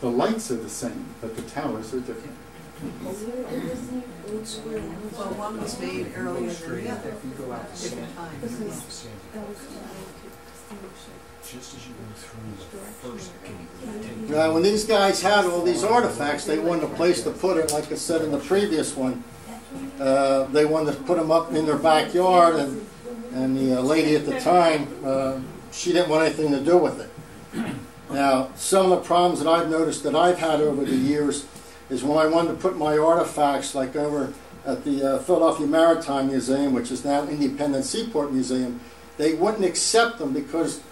The lights are the same, but the towers are different. Well, one was made earlier than the other, If you go out different times. if you go out to Sandy, just as you go through the first gate, Now, when these guys had all these artifacts, they wanted a place to put it, like I said in the previous one. Uh, they wanted to put them up in their backyard, and, and the uh, lady at the time, uh, she didn't want anything to do with it. Now, some of the problems that I've noticed that I've had over the years is when I wanted to put my artifacts, like over at the uh, Philadelphia Maritime Museum, which is now Independent Seaport Museum, they wouldn't accept them because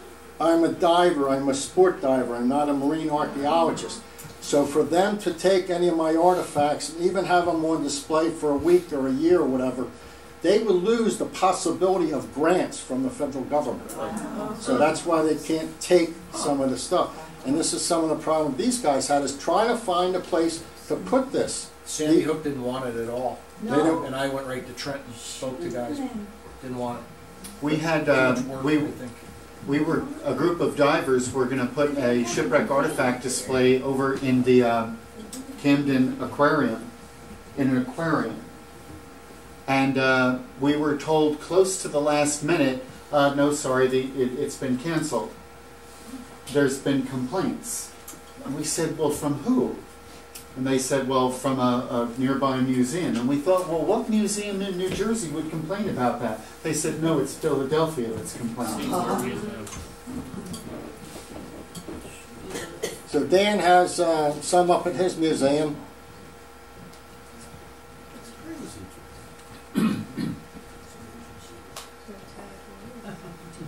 I'm a diver, I'm a sport diver, I'm not a marine archaeologist. So for them to take any of my artifacts and even have them on display for a week or a year or whatever, they would lose the possibility of grants from the federal government. So that's why they can't take some of the stuff. And this is some of the problem these guys had is trying to find a place to put this. Sandy Hook didn't want it at all. They don't- And I went right to Trenton, and spoke to guys, didn't want it. We had, uh, work, we, think. we were, a group of divers were gonna put a shipwreck artifact display over in the, uh, Camden Aquarium, in an aquarium. And, uh, we were told close to the last minute, uh, no, sorry, the, it, it's been canceled. There's been complaints. And we said, well, from who? And they said, well, from a, a nearby museum. And we thought, well, what museum in New Jersey would complain about that? They said, no, it's Philadelphia that's complaining. So Dan has uh, some up at his museum.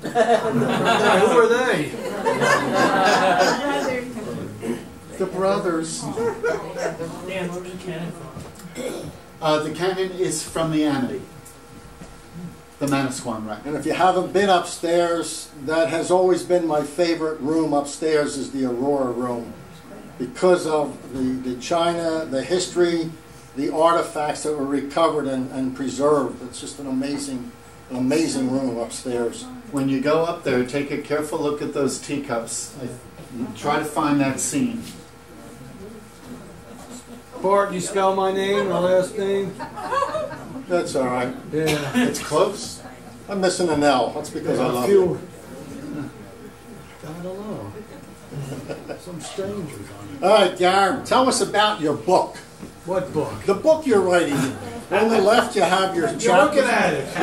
Who are they? The brothers. Uh, the cannon is from the Amity, the Manasquan wreck. And if you haven't been upstairs, that has always been my favorite room upstairs is the Aurora room. Because of the, the china, the history, the artifacts that were recovered and, and preserved. It's just an amazing, amazing room upstairs. When you go up there, take a careful look at those teacups. I, try to find that scene. Bart, you spell my name, my last name? That's all right. Yeah. It's close. I'm missing an L. That's because I love you. I don't know. Some strangers on it. All right, Darren, tell us about your book. What book? The book you're writing. On the left, you have your You're looking at it.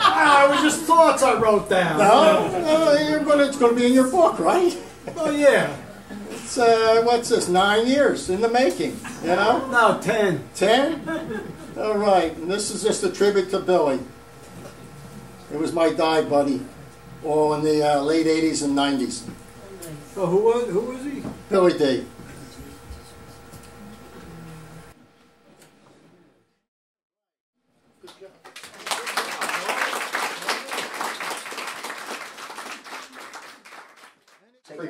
ah, it was just thoughts I wrote down. No, no, you're gonna, it's going to be in your book, right? Oh yeah. It's uh, what's this? Nine years in the making. You know, No, ten. ten. All right, and this is just a tribute to Billy. It was my dive buddy, all in the uh, late '80s and '90s. So who was who was he? Billy D.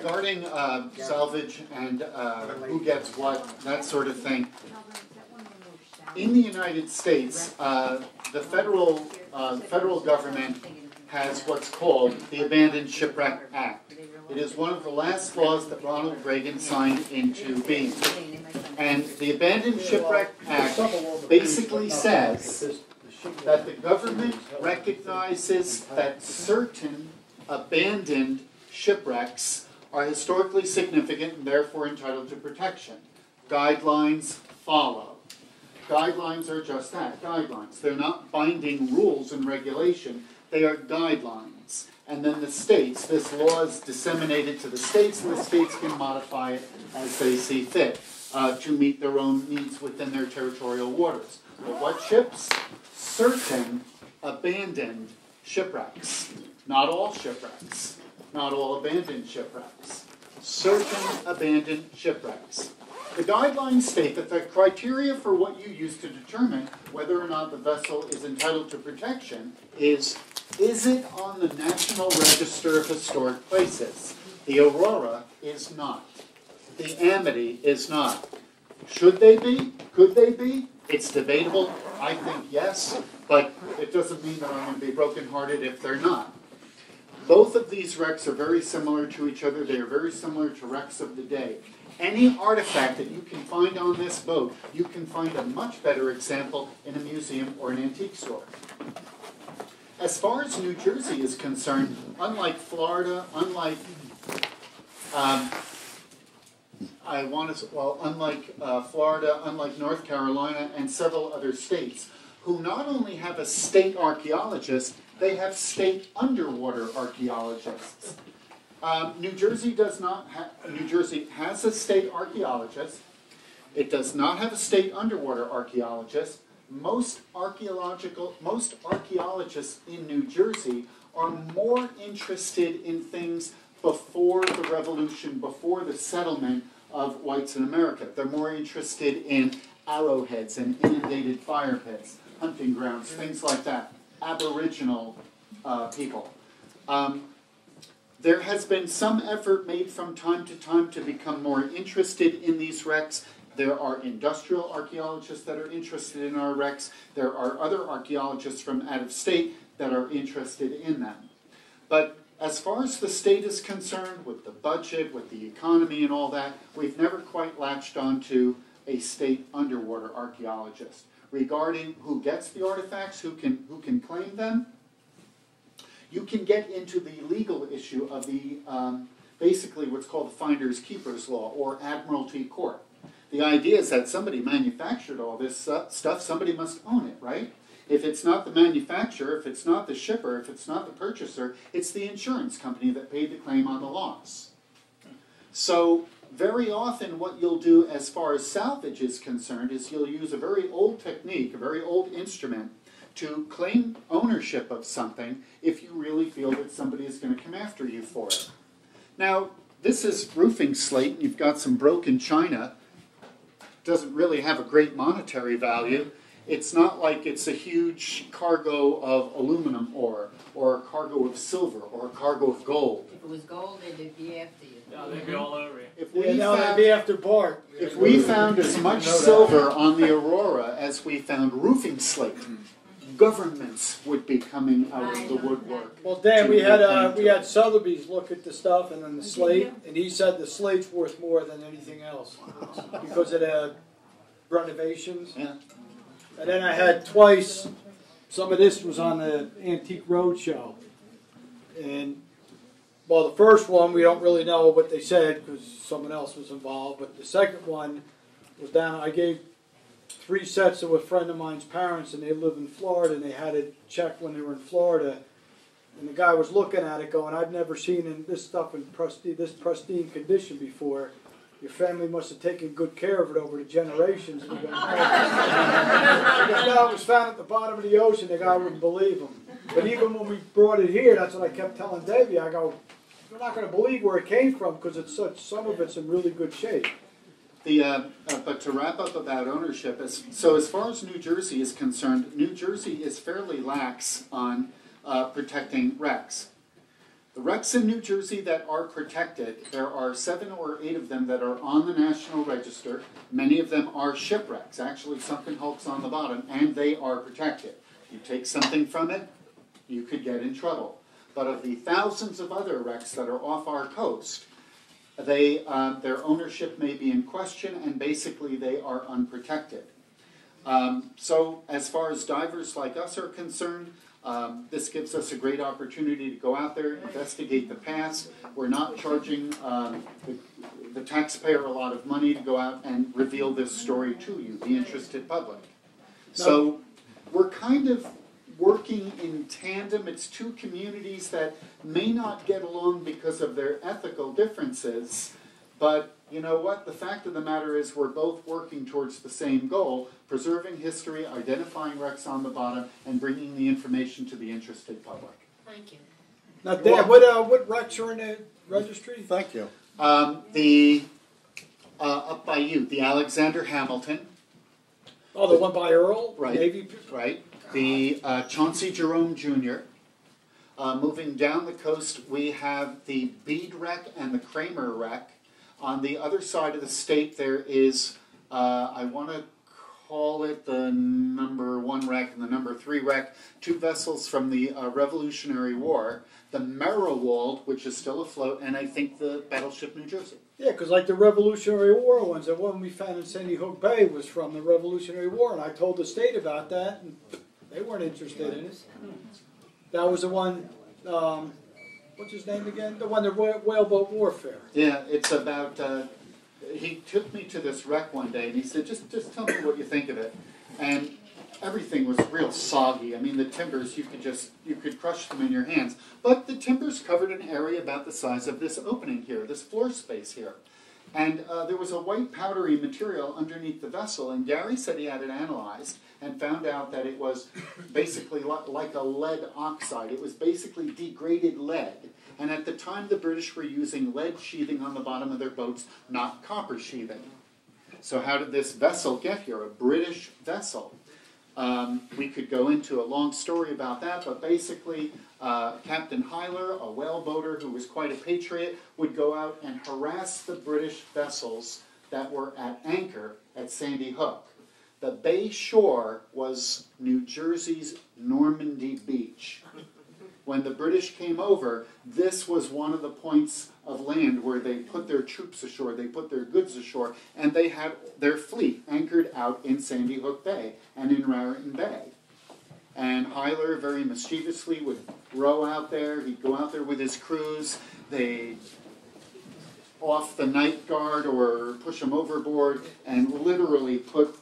Regarding uh, salvage and uh, who gets what, that sort of thing, in the United States, uh, the federal, uh, federal government has what's called the Abandoned Shipwreck Act. It is one of the last laws that Ronald Reagan signed into being. And the Abandoned Shipwreck Act basically says that the government recognizes that certain abandoned shipwrecks are historically significant and therefore entitled to protection. Guidelines follow. Guidelines are just that, guidelines. They're not binding rules and regulation, they are guidelines. And then the states, this law is disseminated to the states, and the states can modify it as they see fit uh, to meet their own needs within their territorial waters. But what ships? Certain abandoned shipwrecks. Not all shipwrecks. Not all abandoned shipwrecks. Certain abandoned shipwrecks. The guidelines state that the criteria for what you use to determine whether or not the vessel is entitled to protection is is it on the National Register of Historic Places? The Aurora is not. The Amity is not. Should they be? Could they be? It's debatable. I think yes, but it doesn't mean that I'm going to be brokenhearted if they're not. Both of these wrecks are very similar to each other. They are very similar to wrecks of the day. any artifact that you can find on this boat, you can find a much better example in a museum or an antique store. As far as New Jersey is concerned, unlike Florida, unlike um, I want to, well, unlike uh, Florida, unlike North Carolina, and several other states, who not only have a state archaeologist, they have state underwater archaeologists. Um, New Jersey does not have, New Jersey has a state archaeologist. It does not have a state underwater archaeologist. Most archaeological, most archaeologists in New Jersey are more interested in things before the revolution, before the settlement of whites in America. They're more interested in arrowheads and inundated fire pits, hunting grounds, things like that. Aboriginal uh, people. Um, there has been some effort made from time to time to become more interested in these wrecks. There are industrial archaeologists that are interested in our wrecks. There are other archaeologists from out of state that are interested in them. But as far as the state is concerned, with the budget, with the economy and all that, we've never quite latched onto a state underwater archaeologist. Regarding who gets the artifacts, who can, who can claim them, you can get into the legal issue of the, um, basically what's called the finder's keeper's law or admiralty court. The idea is that somebody manufactured all this uh, stuff, somebody must own it, right? If it's not the manufacturer, if it's not the shipper, if it's not the purchaser, it's the insurance company that paid the claim on the loss. So, very often, what you'll do as far as salvage is concerned is you'll use a very old technique, a very old instrument, to claim ownership of something if you really feel that somebody is going to come after you for it. Now, this is roofing slate, and you've got some broken china. Doesn't really have a great monetary value. It's not like it's a huge cargo of aluminum ore, or a cargo of silver, or a cargo of gold. If it was gold, they'd be after you. Yeah, they'd be all over you. If Yeah, we no, they'd found, be after Bart. if we found as much silver on the Aurora as we found roofing slate, governments would be coming out of the woodwork. Well, Dan, we had uh, we had Sotheby's look at the stuff and then the slate, and he said the slate's worth more than anything else because of the renovations. Yeah. And then I had twice. Some of this was on the Antique Roadshow, and well, the first one we don't really know what they said because someone else was involved. But the second one was down. I gave three sets to a friend of mine's parents, and they live in Florida, and they had it checked when they were in Florida. And the guy was looking at it, going, "I've never seen in this stuff in pristine, this pristine condition before. Your family must have taken good care of it over the generations." And "No, it was found at the bottom of the ocean. The guy wouldn't believe him. But even when we brought it here, that's what I kept telling Davey. I go, "You're not going to believe where it came from because it's such. Some of it's in really good shape." The, uh, uh, but to wrap up about ownership, so as far as New Jersey is concerned, New Jersey is fairly lax on uh, protecting wrecks. The wrecks in New Jersey that are protected, there are seven or eight of them that are on the National Register. Many of them are shipwrecks, actually sunken hulks on the bottom, and they are protected. You take something from it, you could get in trouble. But of the thousands of other wrecks that are off our coast, they, uh, their ownership may be in question, and basically they are unprotected. Um, so, as far as divers like us are concerned, um, this gives us a great opportunity to go out there, and investigate the past. We're not charging um, the, the taxpayer a lot of money to go out and reveal this story to you, the interested public. So, we're kind of working in tandem. It's two communities that may not get along because of their ethical differences, but you know what? The fact of the matter is, we're both working towards the same goal preserving history, identifying wrecks on the bottom, and bringing the information to the interested public. Thank you. Now, Dan, what uh, what wrecks are in the registry? Thank you. Um, the uh, up by you, the Alexander Hamilton, Oh, the one by Earle, Right. Navy. right? The uh, Chauncey Jerome Jr. Uh, moving down the coast, we have the Bede wreck and the Kramer wreck. On the other side of the state, there is, uh, I want to call it the number one wreck and the number three wreck, two vessels from the uh, Revolutionary War, the Meerwald, which is still afloat, and I think the battleship New Jersey. Yeah, because like the Revolutionary War ones, the one we found in Sandy Hook Bay was from the Revolutionary War, and I told the state about that, and they weren't interested in it. That was the one, um, what's his name again? The one, whale- whaleboat warfare. Yeah, it's about. Uh, he took me to this wreck one day, and he said, "Just, just tell me what you think of it." And everything was real soggy. I mean, the timbers you could just you could crush them in your hands. But the timbers covered an area about the size of this opening here, this floor space here. And uh, there was a white powdery material underneath the vessel, and Gary said he had it analyzed and found out that it was basically like a lead oxide. It was basically degraded lead. And at the time, the British were using lead sheathing on the bottom of their boats, not copper sheathing. So, how did this vessel get here? A British vessel. Um, we could go into a long story about that, but basically, uh, Captain Hyler, a whaleboater who was quite a patriot, would go out and harass the British vessels that were at anchor at Sandy Hook. The bay shore was New Jersey's Normandy Beach. When the British came over, this was one of the points of land where they put their troops ashore, they put their goods ashore, and they had their fleet anchored out in Sandy Hook Bay and in Raritan Bay. And Hyler very mischievously would row out there. He'd go out there with his crews. They'd off the night guard or push him overboard and literally put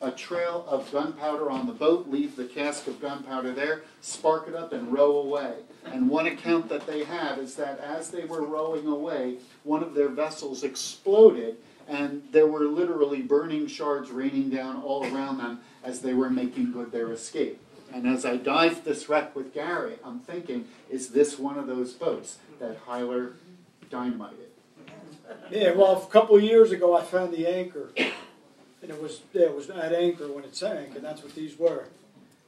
a trail of gunpowder on the boat, leave the cask of gunpowder there, spark it up, and row away. And one account that they have is that as they were rowing away, one of their vessels exploded, and there were literally burning shards raining down all around them as they were making good their escape. And as I dived this wreck with Gary, I'm thinking, is this one of those boats that Hyler dynamited? Yeah, well, a couple years ago, I found the anchor, and it was yeah, it was at anchor when it sank, and that's what these were.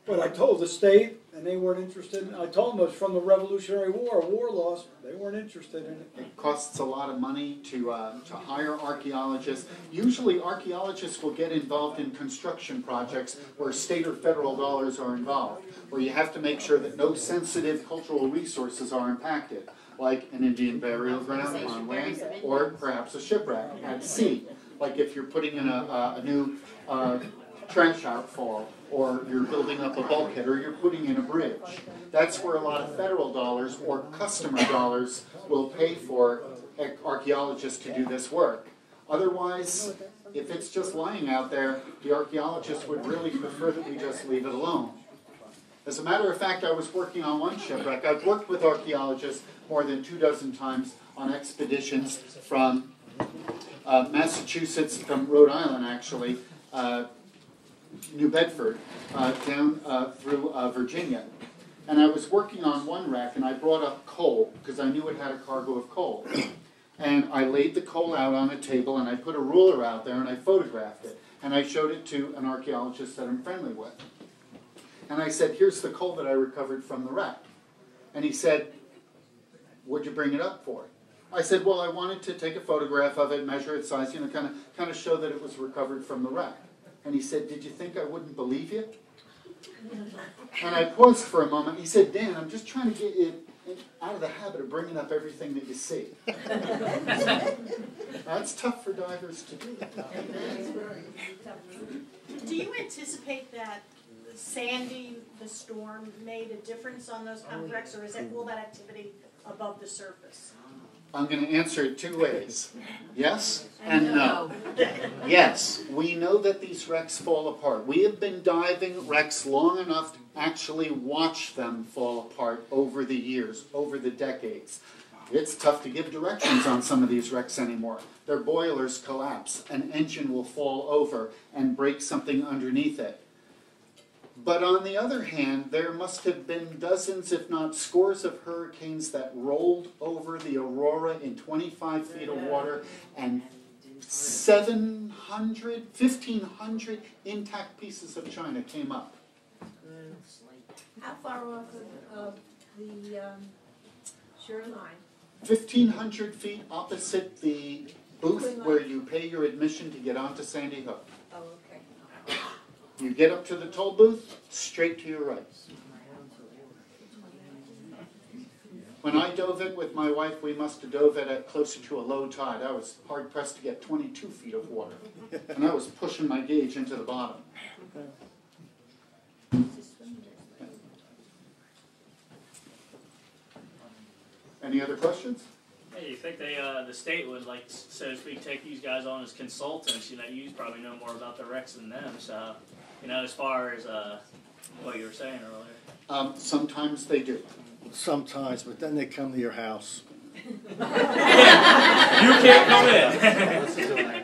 But I told the state, and they weren't interested. In, I told them it was from the Revolutionary War, a war loss. They weren't interested in it. It costs a lot of money to, uh, to hire archaeologists. Usually, archaeologists will get involved in construction projects where state or federal dollars are involved, where you have to make sure that no sensitive cultural resources are impacted, like an Indian burial ground on land, or perhaps a shipwreck at sea. Like if you're putting in a, a, a new uh, trench outfall, or you're building up a bulkhead, or you're putting in a bridge. That's where a lot of federal dollars or customer dollars will pay for archaeologists to do this work. Otherwise, if it's just lying out there, the archaeologists would really prefer that we just leave it alone. As a matter of fact, I was working on one shipwreck. I've worked with archaeologists more than two dozen times on expeditions from uh, Massachusetts, from Rhode Island actually, uh, New Bedford, uh, down uh, through uh, Virginia. And I was working on one wreck and I brought up coal because I knew it had a cargo of coal. And I laid the coal out on a table and I put a ruler out there and I photographed it. And I showed it to an archaeologist that I'm friendly with. And I said, Here's the coal that I recovered from the wreck. And he said, What'd you bring it up for? I said, Well, I wanted to take a photograph of it, measure its size, you know, kind of kind of show that it was recovered from the wreck. And he said, Did you think I wouldn't believe you? And I paused for a moment. He said, Dan, I'm just trying to get you out of the habit of bringing up everything that you see. That's tough for divers to do. Do you anticipate that Sandy, the storm, made a difference on those oh, kind wrecks, or is it all that activity above the surface? I'm going to answer it two ways yes and no. Yes, we know that these wrecks fall apart. We have been diving wrecks long enough to actually watch them fall apart over the years, over the decades. It's tough to give directions on some of these wrecks anymore. Their boilers collapse, an engine will fall over and break something underneath it. But on the other hand, there must have been dozens, if not scores, of hurricanes that rolled over the Aurora in 25 feet of water and 700, 1,500 intact pieces of china came up. How far off of, of the, um, shoreline? 1,500 feet opposite the booth where you pay your admission to get onto Sandy Hook. You get up to the toll booth, straight to your right. When I dove it with my wife, we must have dove it at closer to a low tide. I was hard pressed to get 22 feet of water. And I was pushing my gauge into the bottom. Any other questions? Hey, you think they, uh, the state would like, so to speak, take these guys on as consultants? You know, you probably know more about the wrecks than them. So, you know, as far as uh, what you were saying earlier. Um, sometimes they do. Sometimes, but then they come to your house. You can't come in.